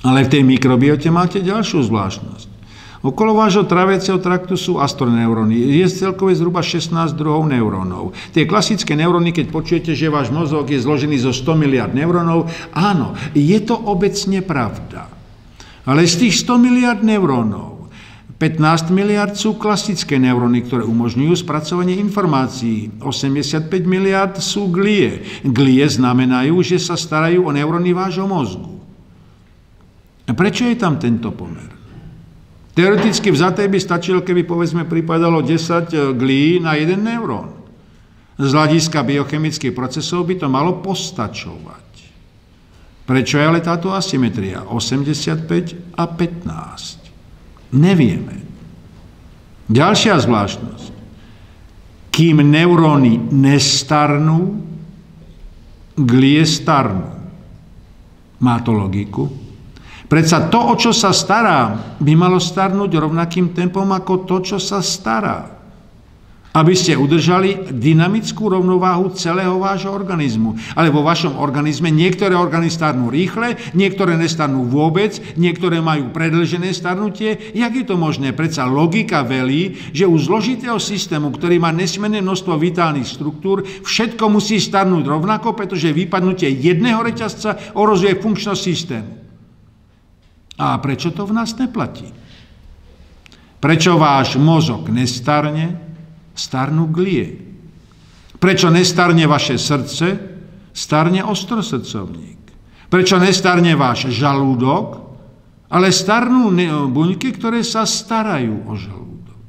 Ale v tej mikrobiote máte ďalšiu zvláštnosť. Okolo vášho traviaceho traktu sú astroneuróny. Je celkové zhruba 16 druhov neurónov. Tie klasické neuróny, keď počujete, že váš mozog je zložený zo 100 miliard neurónov, áno, je to obecne pravda. Ale z tých 100 miliard neurónov 15 miliard sú klasické neuróny, ktoré umožňujú spracovanie informácií. 85 miliard sú glie. Glie znamenajú, že sa starajú o neuróny vášho mozgu. Prečo je tam tento pomer? Teoreticky vzaté by stačilo, keby povedzme pripadalo 10 glí na 1 neurón. Z hľadiska biochemických procesov by to malo postačovať. Prečo je ale táto asymetria 85 a 15? Nevieme. Ďalšia zvláštnosť. Kým neuróny nestarnú, glie starnú. Má to logiku? Predsa to, o čo sa stará, by malo starnúť rovnakým tempom ako to, čo sa stará aby ste udržali dynamickú rovnováhu celého vášho organizmu. Ale vo vašom organizme niektoré orgány starnú rýchle, niektoré nestarnú vôbec, niektoré majú predlžené starnutie. Jak je to možné? Predsa logika velí, že u zložitého systému, ktorý má nesmierne množstvo vitálnych štruktúr, všetko musí starnúť rovnako, pretože vypadnutie jedného reťazca orozuje funkčnosť systému. A prečo to v nás neplatí? Prečo váš mozog nestarne, starnú glie. Prečo nestarne vaše srdce, starne ostrosrdcovník. Prečo nestarne váš žalúdok, ale starnú buňky, ktoré sa starajú o žalúdok.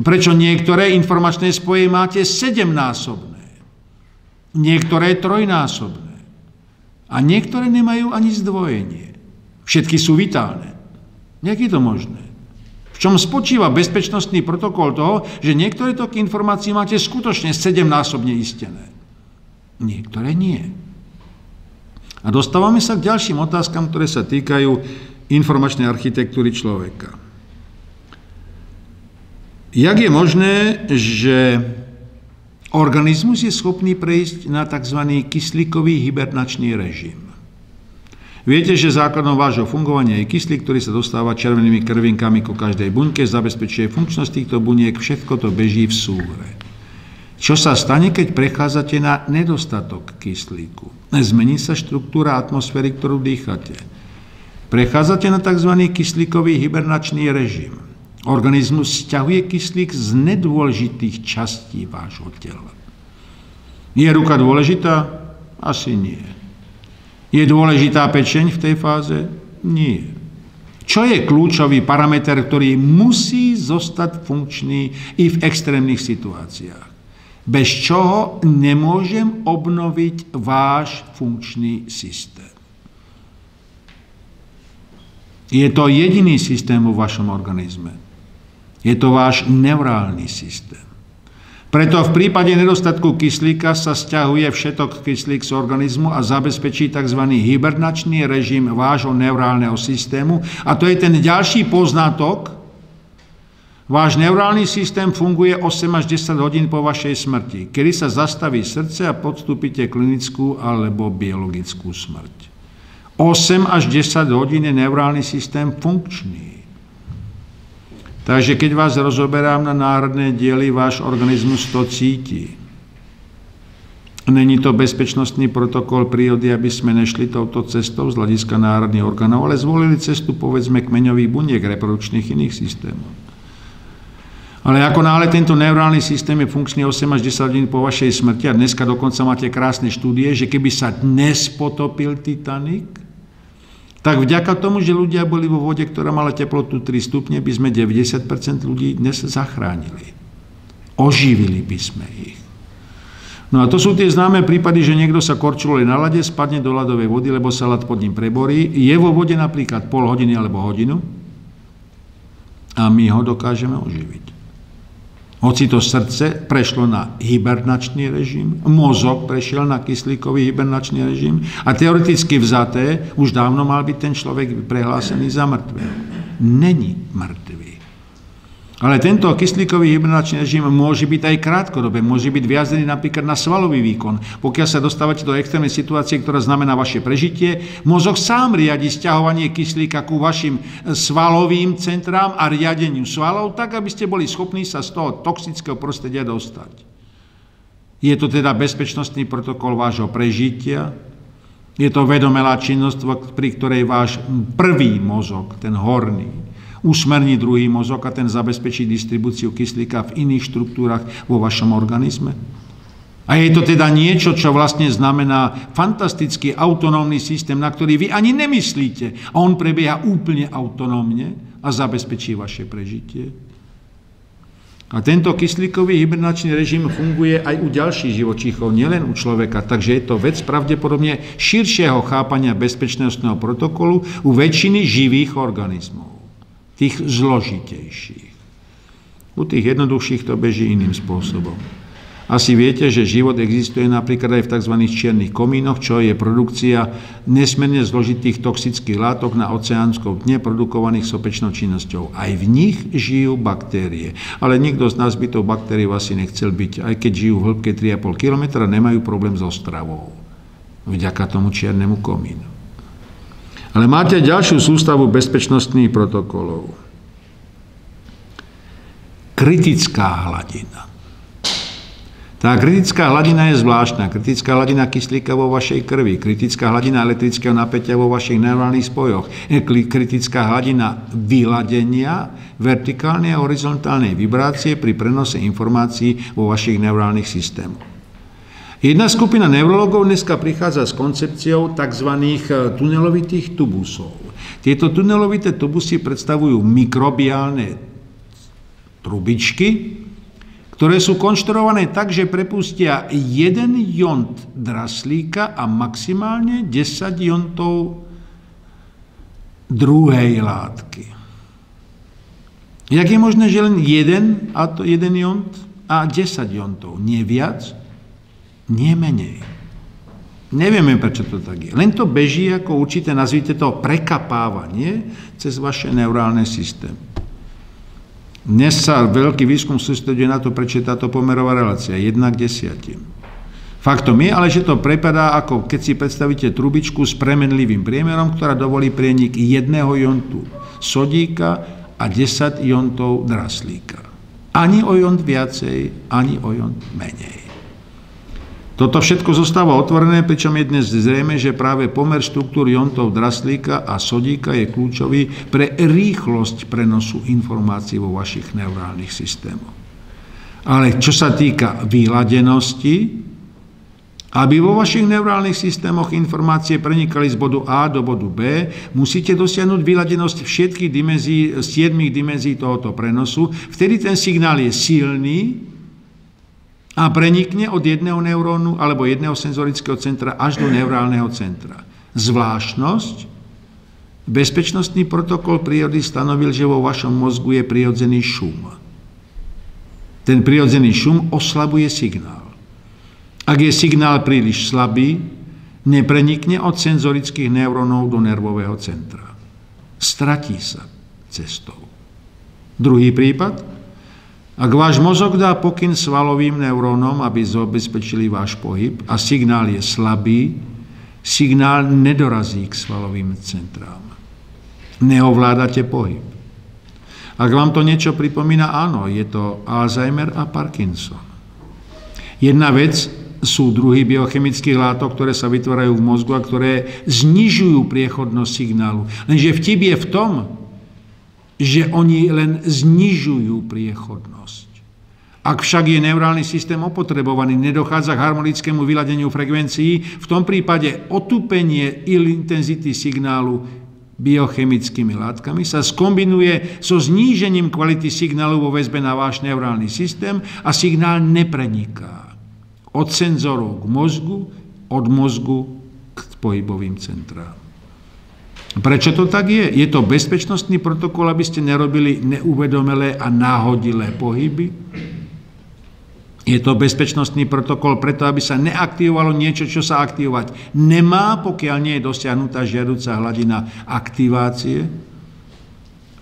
Prečo niektoré informačné spoje máte sedemnásobné, niektoré trojnásobné a niektoré nemajú ani zdvojenie. Všetky sú vitálne. Jak je to možné? V čom spočíva bezpečnostný protokol toho, že niektoré toky informácií máte skutočne sedemnásobne istené. Niektoré nie. A dostávame sa k ďalším otázkam, ktoré sa týkajú informačnej architektúry človeka. Jak je možné, že organizmus je schopný prejsť na tzv. kyslíkový hibernačný režim? Viete, že základom vášho fungovania je kyslík, ktorý sa dostáva červenými krvinkami ku každej buňke, zabezpečuje funkčnosť týchto buniek, všetko to beží v súhre. Čo sa stane, keď prechádzate na nedostatok kyslíku? Zmení sa štruktúra atmosféry, ktorú dýchate. Prechádzate na tzv. kyslíkový hibernačný režim. Organizmus stiahuje kyslík z nedôležitých častí vášho tela. Je ruka dôležitá? Asi nie. Je dôležitá pečeň v tej fáze? Nie. Čo je kľúčový parameter, ktorý musí zostať funkčný i v extrémnych situáciách? Bez čoho nemôžem obnoviť váš funkčný systém. Je to jediný systém vo vašom organizme. Je to váš neurálny systém. Preto v prípade nedostatku kyslíka sa stiahuje všetok kyslík z organizmu a zabezpečí tzv. hibernačný režim vášho neurálneho systému. A to je ten ďalší poznatok. Váš neurálny systém funguje 8 až 10 hodín po vašej smrti, kedy sa zastaví srdce a podstúpite klinickú alebo biologickú smrť. 8 až 10 hodín je neurálny systém funkčný. Takže keď vás rozoberám na národné diely, váš organizmus to cíti. Není to bezpečnostný protokol prírody, aby sme nešli touto cestou z hľadiska národných orgánov, ale zvolili cestu povedzme kmeňových buniek reprodukčných iných systémov. Ale ako náhle tento neurálny systém je funkčný 8 až 10 hodín po vašej smrti a dneska dokonca máte krásne štúdie, že keby sa dnes potopil Titanic, tak vďaka tomu, že ľudia boli vo vode, ktorá mala teplotu 3 stupne, by sme 90% ľudí dnes zachránili. Oživili by sme ich. No a to sú tie známe prípady, že niekto sa korčuluje na lade, spadne do ľadovej vody, lebo sa ľad pod ním preborí, je vo vode napríklad pol hodiny alebo hodinu a my ho dokážeme oživiť. Hoci to srdce prešlo na hibernačný režim, mozog prešiel na kyslíkový hibernačný režim a teoreticky vzaté už dávno mal byť ten človek prehlásený za mŕtvého. Není mŕtvý. Ale tento kyslíkový hibernačný režim môže byť aj krátkodobé, môže byť viazený napríklad na svalový výkon. Pokiaľ sa dostávate do extrémnej situácie, ktorá znamená vaše prežitie, mozog sám riadi stiahovanie kyslíka ku vašim svalovým centrám a riadeniu svalov, tak aby ste boli schopní sa z toho toxického prostredia dostať. Je to teda bezpečnostný protokol vášho prežitia, je to vedomelá činnosť, pri ktorej váš prvý mozog, ten horný, usmerní druhý mozog a ten zabezpečí distribúciu kyslíka v iných štruktúrach vo vašom organizme? A je to teda niečo, čo vlastne znamená fantastický autonómny systém, na ktorý vy ani nemyslíte. A on prebieha úplne autonómne, a zabezpečí vaše prežitie. A tento kyslíkový hibernačný režim funguje aj u ďalších živočíchov, nielen u človeka, takže je to vec pravdepodobne širšieho chápania bezpečnostného protokolu u väčšiny živých organizmov, tých zložitejších. U tých jednoduchších to beží iným spôsobom. Asi viete, že život existuje napríklad aj v tzv. čiernych komínoch, čo je produkcia nesmierne zložitých toxických látok na oceánskom dne produkovaných sopečnou činnosťou. Aj v nich žijú baktérie. Ale nikto z nás by tou baktériou asi nechcel byť. Aj keď žijú v hĺbke 3,5 km, nemajú problém so stravou. Vďaka tomu čiernemu komínu. Ale máte ďalšiu sústavu bezpečnostných protokolov. Kritická hladina. Tá kritická hladina je zvláštna. Kritická hladina kyslíka vo vašej krvi, kritická hladina elektrického napätia vo vašich neurálnych spojoch, kritická hladina vyladenia vertikálnej a horizontálnej vibrácie pri prenose informácií vo vašich neurálnych systémoch. Jedna skupina neurologov dneska prichádza s koncepciou tzv. tunelovitých tubusov. Tieto tunelovité tubusy predstavujú mikrobiálne trubičky, ktoré sú konštruované tak, že prepustia jeden jont draslíka a maximálne 10 jontov druhej látky. Jak je možné, že len jeden, a to jeden jont a 10 jontov? Nie viac, nie menej. Nevieme, prečo to tak je. Len to beží ako určité, nazvite to prekapávanie cez vaše neurálne systémy. Dnes sa veľký výskum sústreduje na to, prečo je táto pomerová relácia 1 k 10. Faktom je ale, že to prepadá ako keď si predstavíte trubičku s premenlivým priemerom, ktorá dovolí prienik jedného jontu sodíka a 10 jontov draslíka. Ani o jont viacej, ani o jont menej. Toto všetko zostáva otvorené, pričom je dnes zrejme, že práve pomer štruktúr jontov draslíka a sodíka je kľúčový pre rýchlosť prenosu informácií vo vašich neurálnych systémoch. Ale čo sa týka vyladenosti, aby vo vašich neurálnych systémoch informácie prenikali z bodu A do bodu B, musíte dosiahnuť vyladenosť všetkých dimenzí, 7 dimenzií tohoto prenosu. Vtedy ten signál je silný, a prenikne od jedného neurónu alebo jedného senzorického centra až do neurálneho centra. Zvláštnosť, bezpečnostný protokol prírody stanovil, že vo vašom mozgu je prirodzený šum. Ten prirodzený šum oslabuje signál. Ak je signál príliš slabý, neprenikne od senzorických neurónov do nervového centra. Stratí sa cestou. Druhý prípad – ak váš mozog dá pokyn svalovým neurónom, aby zabezpečili váš pohyb a signál je slabý, signál nedorazí k svalovým centrám. Neovládate pohyb. Ak vám to niečo pripomína, áno, je to Alzheimer a Parkinson. Jedna vec sú druhy biochemických látok, ktoré sa vytvárajú v mozgu a ktoré znižujú priechodnosť signálu. Lenže vtip je v tom, že oni len znižujú priechodnosť. Ak však je neurálny systém opotrebovaný, nedochádza k harmonickému vyladeniu frekvencií, v tom prípade otupenie intenzity signálu biochemickými látkami sa skombinuje so znížením kvality signálu vo väzbe na váš neurálny systém a signál nepreniká od senzorov k mozgu, od mozgu k pohybovým centrám. Prečo to tak je? Je to bezpečnostný protokol, aby ste nerobili neuvedomelé a náhodilé pohyby? Je to bezpečnostný protokol preto, aby sa neaktivovalo niečo, čo sa aktivovať nemá, pokiaľ nie je dosiahnutá žiaduca hladina aktivácie?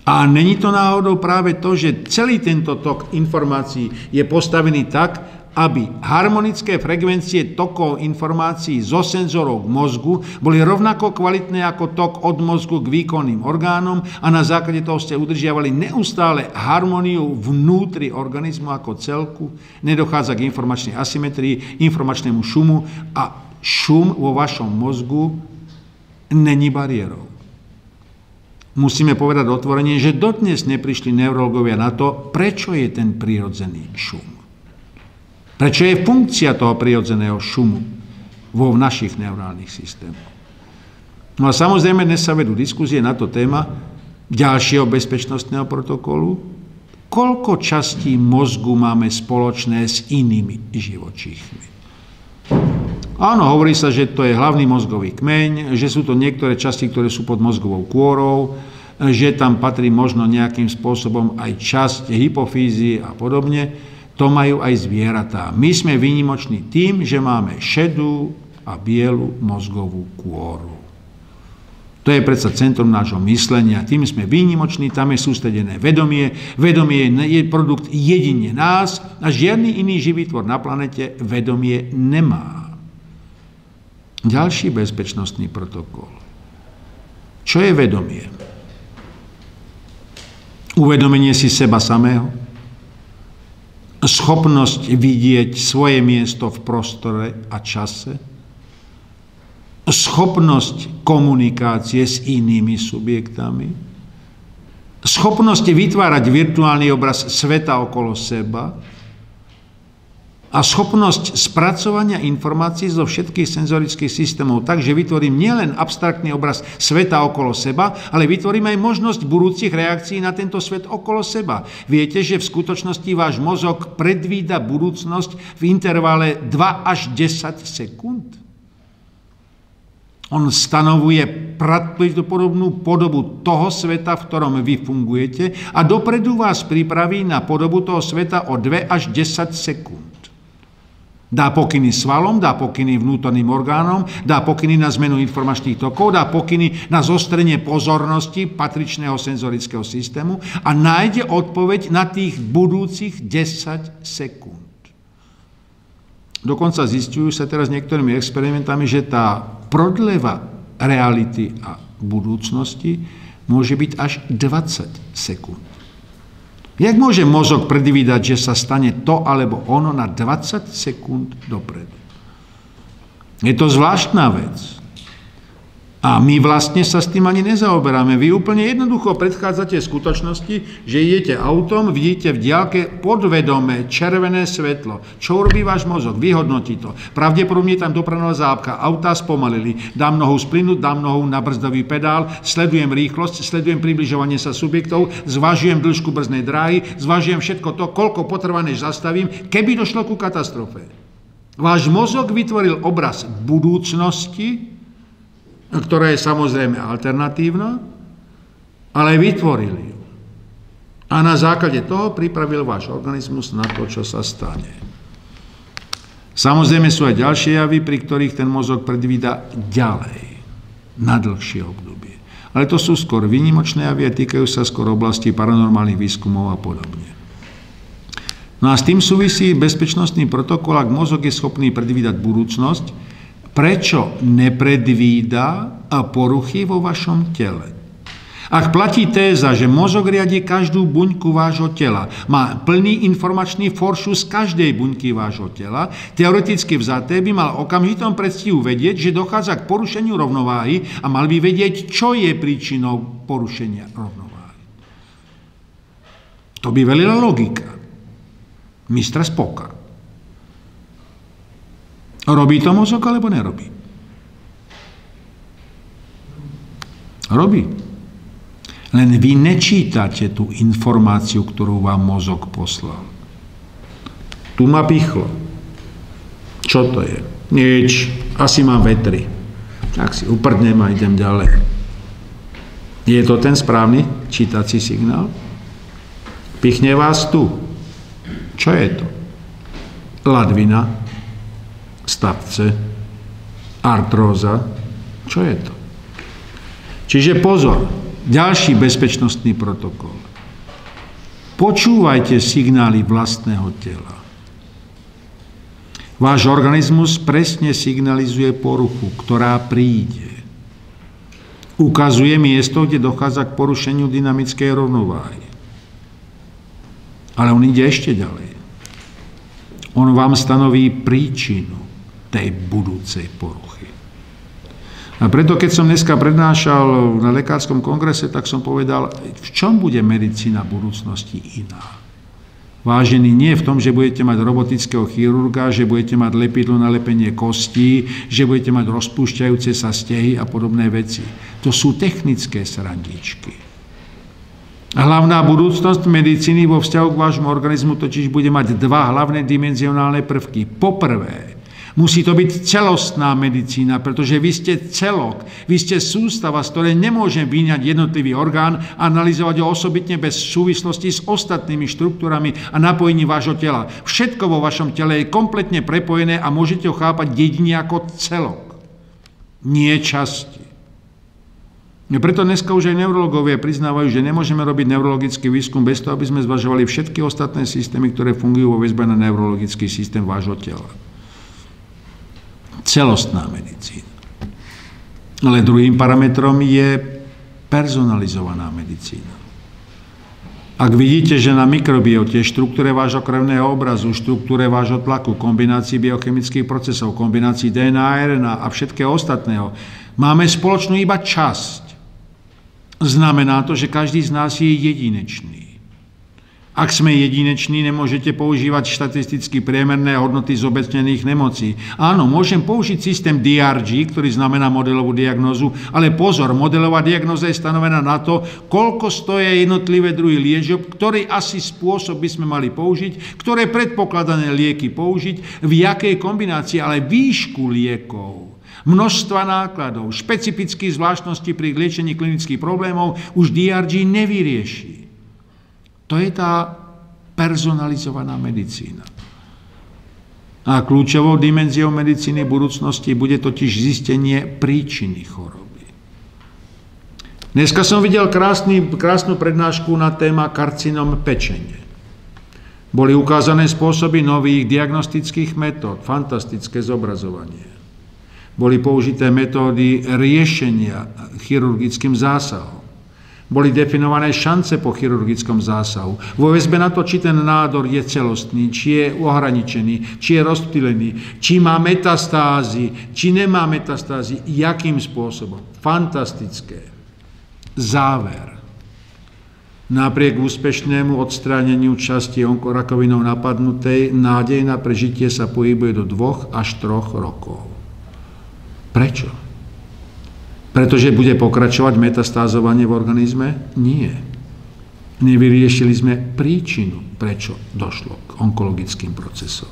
A není to náhodou práve to, že celý tento tok informácií je postavený tak, aby harmonické frekvencie tokov informácií zo senzorov k mozgu boli rovnako kvalitné ako tok od mozgu k výkonným orgánom a na základe toho ste udržiavali neustále harmoniu vnútri organizmu ako celku, nedochádza k informačnej asymetrii, informačnému šumu a šum vo vašom mozgu není bariérou. Musíme povedať otvorene, že dodnes neprišli neurologovia na to, prečo je ten prírodzený šum. Prečo je funkcia toho prirodzeného šumu vo našich neurálnych systémoch? No a samozrejme dnes sa vedú diskusie na to téma, ďalšieho bezpečnostného protokolu, koľko častí mozgu máme spoločné s inými živočíchmi. Áno, hovorí sa, že to je hlavný mozgový kmeň, že sú to niektoré časti, ktoré sú pod mozgovou kôrou, že tam patrí možno nejakým spôsobom aj časť hypofízy a podobne. To majú aj zvieratá. My sme výnimoční tým, že máme šedú a bielu mozgovú kôru. To je predsa centrum nášho myslenia. Tým sme výnimoční, tam je sústredené vedomie. Vedomie je produkt jedine nás a žiadny iný živý tvor na planete vedomie nemá. Ďalší bezpečnostný protokol. Čo je vedomie? Uvedomenie si seba samého, schopnosť vidieť svoje miesto v prostore a čase, schopnosť komunikácie s inými subjektami, schopnosť vytvárať virtuálny obraz sveta okolo seba a schopnosť spracovania informácií zo všetkých senzorických systémov tak, že vytvorím nielen abstraktný obraz sveta okolo seba, ale vytvorím aj možnosť budúcich reakcií na tento svet okolo seba. Viete, že v skutočnosti váš mozog predvída budúcnosť v intervale 2 až 10 sekúnd? On stanovuje pravdepodobnú podobu toho sveta, v ktorom vy fungujete a dopredu vás pripraví na podobu toho sveta o 2 až 10 sekúnd. Dá pokyny svalom, dá pokyny vnútorným orgánom, dá pokyny na zmenu informačných tokov, dá pokyny na zostrenie pozornosti patričného senzorického systému a nájde odpoveď na tých budúcich 10 sekúnd. Dokonca zistujú sa teraz niektorými experimentami, že tá prodleva reality a budúcnosti môže byť až 20 sekúnd. Jak môže mozog predvídať, že sa stane to alebo ono na 20 sekúnd dopredu? Je to zvláštna vec. A my vlastne sa s tým ani nezaoberáme. Vy úplne jednoducho predchádzate skutočnosti, že idete autom, vidíte v diálke podvedome červené svetlo. Čo urobí váš mozog? Vyhodnotí to. Pravdepodobne tam dopravná zápka, autá spomalili, dám nohu splynúť, dám nohu na brzdový pedál, sledujem rýchlosť, sledujem približovanie sa subjektov, zvažujem dĺžku brzdnej dráhy, zvažujem všetko to, koľko potrvá, než zastavím, keby došlo ku katastrofe. Váš mozog vytvoril obraz budúcnosti, ktorá je samozrejme alternatívna, ale vytvorili ju. A na základe toho pripravil váš organizmus na to, čo sa stane. Samozrejme sú aj ďalšie javy, pri ktorých ten mozog predvída ďalej, na dlhšie obdobie. Ale to sú skôr výnimočné javy a týkajú sa skôr oblasti paranormálnych výskumov a podobne. No a s tým súvisí bezpečnostný protokol, ak mozog je schopný predvídať budúcnosť, prečo nepredvída poruchy vo vašom tele. Ak platí téza, že mozog riadi každú buňku vášho tela, má plný informačný foršu z každej buňky vášho tela, teoreticky vzaté by mal okamžitom predstihu vedieť, že dochádza k porušeniu rovnováhy a mal by vedieť, čo je príčinou porušenia rovnováhy. To by velila logika. Mistra Spoka. Robí to mozog alebo nerobí? Robí. Len vy nečítate tú informáciu, ktorú vám mozog poslal. Tu ma pichlo. Čo to je? Nič. Asi mám vetry. Tak si uprdnem a idem ďalej. Je to ten správny čítací signál? Pichne vás tu. Čo je to? Ladvina stavce, artróza. Čo je to? Čiže pozor, ďalší bezpečnostný protokol. Počúvajte signály vlastného tela. Váš organizmus presne signalizuje poruchu, ktorá príde. Ukazuje miesto, kde dochádza k porušeniu dynamickej rovnováhy. Ale on ide ešte ďalej. On vám stanoví príčinu tej budúcej poruchy. A preto, keď som dneska prednášal na lekárskom kongrese, tak som povedal, v čom bude medicína budúcnosti iná. Vážený nie v tom, že budete mať robotického chirurga, že budete mať lepidlo na lepenie kostí, že budete mať rozpúšťajúce sa stehy a podobné veci. To sú technické srandičky. Hlavná budúcnosť medicíny vo vzťahu k vášmu organizmu totiž bude mať dva hlavné dimenzionálne prvky. Poprvé, Musí to byť celostná medicína, pretože vy ste celok, vy ste sústava, z ktorej nemôžem vyňať jednotlivý orgán a analyzovať ho osobitne bez súvislosti s ostatnými štruktúrami a napojením vášho tela. Všetko vo vašom tele je kompletne prepojené a môžete ho chápať jedine ako celok, nie časti. Preto dneska už aj neurologovia priznávajú, že nemôžeme robiť neurologický výskum bez toho, aby sme zvažovali všetky ostatné systémy, ktoré fungujú vo väzbe na neurologický systém vášho tela celostná medicína. Ale druhým parametrom je personalizovaná medicína. Ak vidíte, že na mikrobiote, štruktúre vášho krevného obrazu, štruktúre vášho tlaku, kombinácii biochemických procesov, kombinácii DNA, RNA a všetkého ostatného, máme spoločnú iba časť. Znamená to, že každý z nás je jedinečný. Ak sme jedineční, nemôžete používať štatisticky priemerné hodnoty zobecnených nemocí. Áno, môžem použiť systém DRG, ktorý znamená modelovú diagnozu, ale pozor, modelová diagnoza je stanovená na to, koľko stojí jednotlivé druhy liežob, ktorý asi spôsob by sme mali použiť, ktoré predpokladané lieky použiť, v jakej kombinácii, ale výšku liekov množstva nákladov, špecifických zvláštností pri liečení klinických problémov už DRG nevyrieši. To je tá personalizovaná medicína. A kľúčovou dimenziou medicíny budúcnosti bude totiž zistenie príčiny choroby. Dneska som videl krásny, krásnu prednášku na téma karcinom pečenie. Boli ukázané spôsoby nových diagnostických metód, fantastické zobrazovanie. Boli použité metódy riešenia chirurgickým zásahom. Boli definované šance po chirurgickom zásahu. Vo väzbe na to, či ten nádor je celostný, či je ohraničený, či je rozptýlený, či má metastázy, či nemá metastázy, jakým spôsobom. Fantastické. Záver. Napriek úspešnému odstráneniu časti onkorakovinou napadnutej, nádej na prežitie sa pohybuje do dvoch až troch rokov. Prečo? Pretože bude pokračovať metastázovanie v organizme? Nie. Nevyriešili sme príčinu, prečo došlo k onkologickým procesom.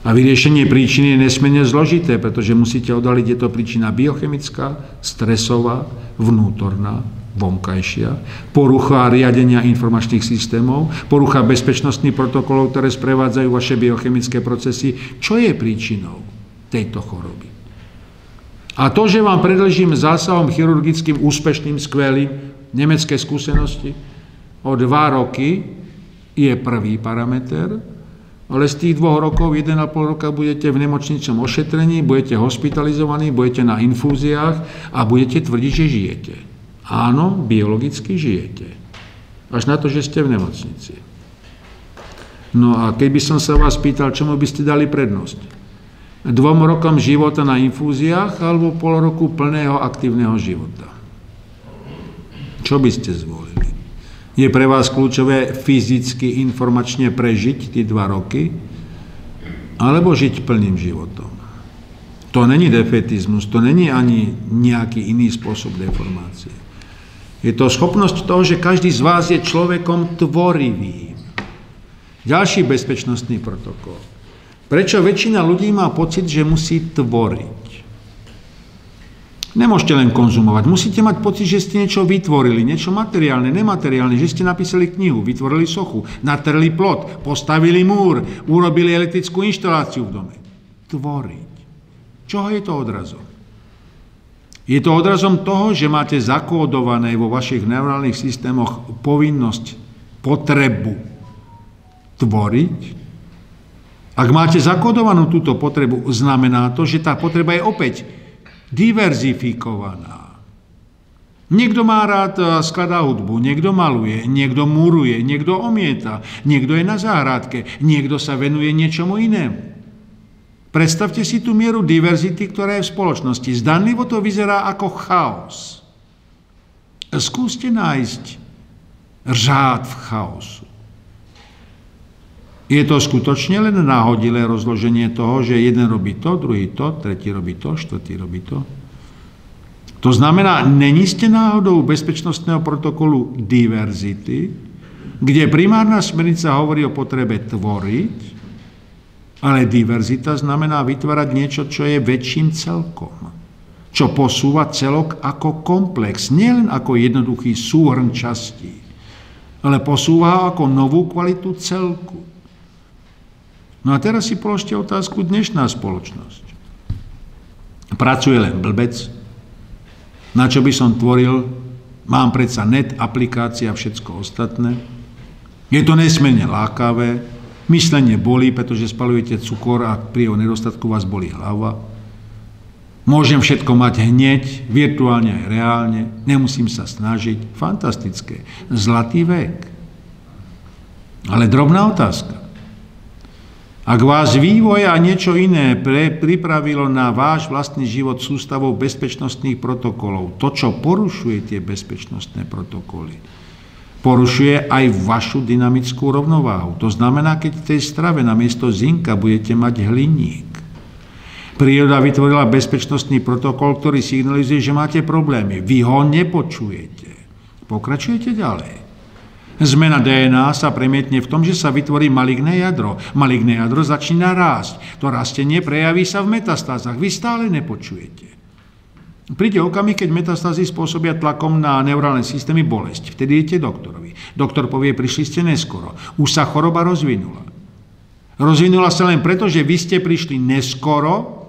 A vyriešenie príčiny je nesmierne zložité, pretože musíte odhaliť, je to príčina biochemická, stresová, vnútorná, vonkajšia, porucha riadenia informačných systémov, porucha bezpečnostných protokolov, ktoré sprevádzajú vaše biochemické procesy. Čo je príčinou tejto choroby? A to, že vám predležím zásahom chirurgickým úspešným, skvelým, nemecké skúsenosti, o dva roky je prvý parameter, ale z tých dvoch rokov, 1,5 roka budete v nemocničnom ošetrení, budete hospitalizovaní, budete na infúziách a budete tvrdiť, že žijete. Áno, biologicky žijete. Až na to, že ste v nemocnici. No a keby som sa vás pýtal, čomu by ste dali prednosť? Dvom rokom života na infúziách alebo pol roku plného aktívneho života. Čo by ste zvolili? Je pre vás kľúčové fyzicky, informačne prežiť tie dva roky alebo žiť plným životom? To není defetizmus, to není ani nejaký iný spôsob deformácie. Je to schopnosť toho, že každý z vás je človekom tvorivým. Ďalší bezpečnostný protokol. Prečo väčšina ľudí má pocit, že musí tvoriť? Nemôžete len konzumovať. Musíte mať pocit, že ste niečo vytvorili, niečo materiálne, nemateriálne, že ste napísali knihu, vytvorili sochu, natrli plot, postavili múr, urobili elektrickú inštaláciu v dome. Tvoriť. Čoho je to odrazom? Je to odrazom toho, že máte zakódované vo vašich neurálnych systémoch povinnosť, potrebu tvoriť ak máte zakodovanú túto potrebu, znamená to, že tá potreba je opäť diverzifikovaná. Niekto má rád e, skladá hudbu, niekto maluje, niekto muruje, niekto omieta, niekto je na záhradke, niekto sa venuje niečomu inému. Predstavte si tú mieru diverzity, ktorá je v spoločnosti. Zdanlivo to vyzerá ako chaos. Skúste nájsť řád v chaosu. Je to skutočne len náhodilé rozloženie toho, že jeden robí to, druhý to, tretí robí to, štvrtý robí to? To znamená, není ste náhodou bezpečnostného protokolu diverzity, kde primárna smernica hovorí o potrebe tvoriť, ale diverzita znamená vytvárať niečo, čo je väčším celkom. Čo posúva celok ako komplex, nielen ako jednoduchý súhrn častí, ale posúva ako novú kvalitu celku. No a teraz si položte otázku dnešná spoločnosť. Pracuje len blbec, na čo by som tvoril, mám predsa net, aplikácia a všetko ostatné. Je to nesmierne lákavé, myslenie bolí, pretože spalujete cukor a pri jeho nedostatku vás bolí hlava. Môžem všetko mať hneď, virtuálne aj reálne, nemusím sa snažiť. Fantastické. Zlatý vek. Ale drobná otázka. Ak vás vývoj a niečo iné pre, pripravilo na váš vlastný život sústavou bezpečnostných protokolov, to, čo porušuje tie bezpečnostné protokoly, porušuje aj vašu dynamickú rovnováhu. To znamená, keď v tej strave na miesto zinka budete mať hliník. Príroda vytvorila bezpečnostný protokol, ktorý signalizuje, že máte problémy. Vy ho nepočujete. Pokračujete ďalej. Zmena DNA sa premietne v tom, že sa vytvorí maligné jadro. Maligné jadro začína rásť. To rastenie prejaví sa v metastázach. Vy stále nepočujete. Príde okamih, keď metastázy spôsobia tlakom na neurálne systémy bolesť. Vtedy idete doktorovi. Doktor povie, prišli ste neskoro. Už sa choroba rozvinula. Rozvinula sa len preto, že vy ste prišli neskoro,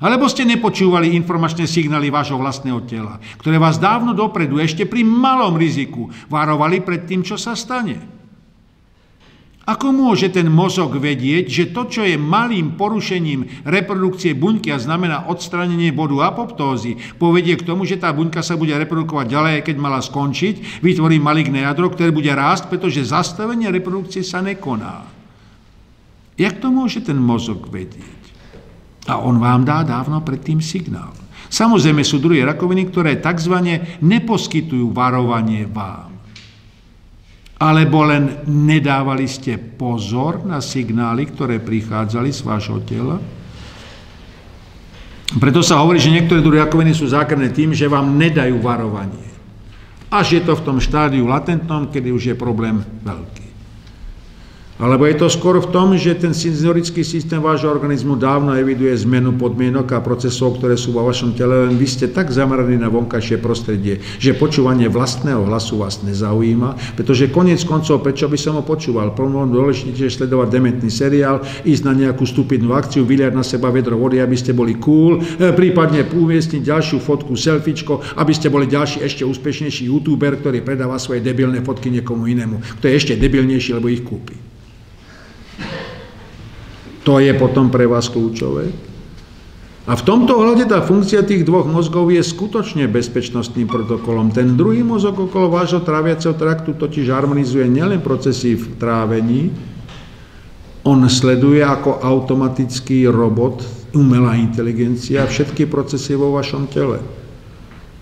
alebo ste nepočúvali informačné signály vášho vlastného tela, ktoré vás dávno dopredu, ešte pri malom riziku, varovali pred tým, čo sa stane? Ako môže ten mozog vedieť, že to, čo je malým porušením reprodukcie buňky a znamená odstranenie bodu apoptózy, povedie k tomu, že tá buňka sa bude reprodukovať ďalej, keď mala skončiť, vytvorí maligné jadro, ktoré bude rásť, pretože zastavenie reprodukcie sa nekoná. Jak to môže ten mozog vedieť? A on vám dá dávno predtým signál. Samozrejme sú druhé rakoviny, ktoré tzv. neposkytujú varovanie vám. Alebo len nedávali ste pozor na signály, ktoré prichádzali z vášho tela. Preto sa hovorí, že niektoré druhy rakoviny sú zákerné tým, že vám nedajú varovanie. Až je to v tom štádiu latentnom, kedy už je problém veľký. Alebo je to skôr v tom, že ten senzorický systém vášho organizmu dávno eviduje zmenu podmienok a procesov, ktoré sú vo vašom tele, len vy ste tak zameraní na vonkajšie prostredie, že počúvanie vlastného hlasu vás nezaujíma, pretože koniec koncov, prečo by som ho počúval? Prvom dôležité je sledovať dementný seriál, ísť na nejakú stupidnú akciu, vyliať na seba vedro vody, aby ste boli cool, e, prípadne umiestniť ďalšiu fotku, selfiečko, aby ste boli ďalší ešte úspešnejší youtuber, ktorý predáva svoje debilné fotky niekomu inému, kto je ešte debilnejší, lebo ich kúpi. To je potom pre vás kľúčové. A v tomto ohľade tá funkcia tých dvoch mozgov je skutočne bezpečnostným protokolom. Ten druhý mozog okolo vášho tráviaceho traktu totiž harmonizuje nielen procesy v trávení, on sleduje ako automatický robot, umelá inteligencia, všetky procesy vo vašom tele.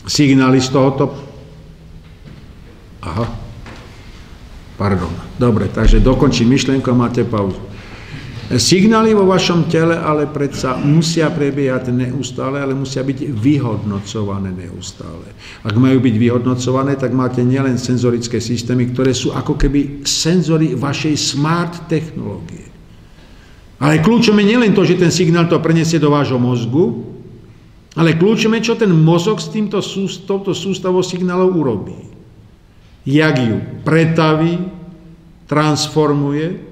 Signály z tohoto... Aha. Pardon. Dobre, takže dokončím myšlienku a máte pauzu. Signály vo vašom tele ale predsa musia prebiehať neustále, ale musia byť vyhodnocované neustále. Ak majú byť vyhodnocované, tak máte nielen senzorické systémy, ktoré sú ako keby senzory vašej smart technológie. Ale kľúčom je nielen to, že ten signál to preniesie do vášho mozgu, ale kľúčom je, čo ten mozog s týmto, touto sústavou signálov urobí. Jak ju pretaví, transformuje,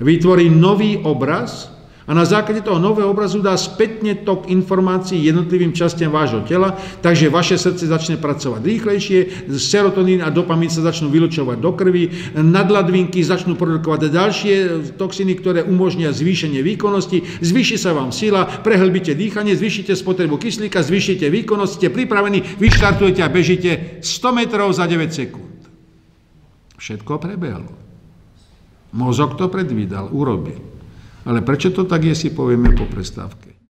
vytvorí nový obraz a na základe toho nového obrazu dá spätne tok informácií jednotlivým častiam vášho tela, takže vaše srdce začne pracovať rýchlejšie, serotonín a dopamín sa začnú vylučovať do krvi, nadladvinky začnú produkovať ďalšie toxiny, ktoré umožnia zvýšenie výkonnosti, zvýši sa vám sila, prehlbíte dýchanie, zvýšite spotrebu kyslíka, zvýšite výkonnosť, ste pripravení, vyštartujete a bežíte 100 metrov za 9 sekúnd. Všetko prebehlo. Mozog to predvídal, urobil. Ale prečo to tak je, si povieme po prestávke.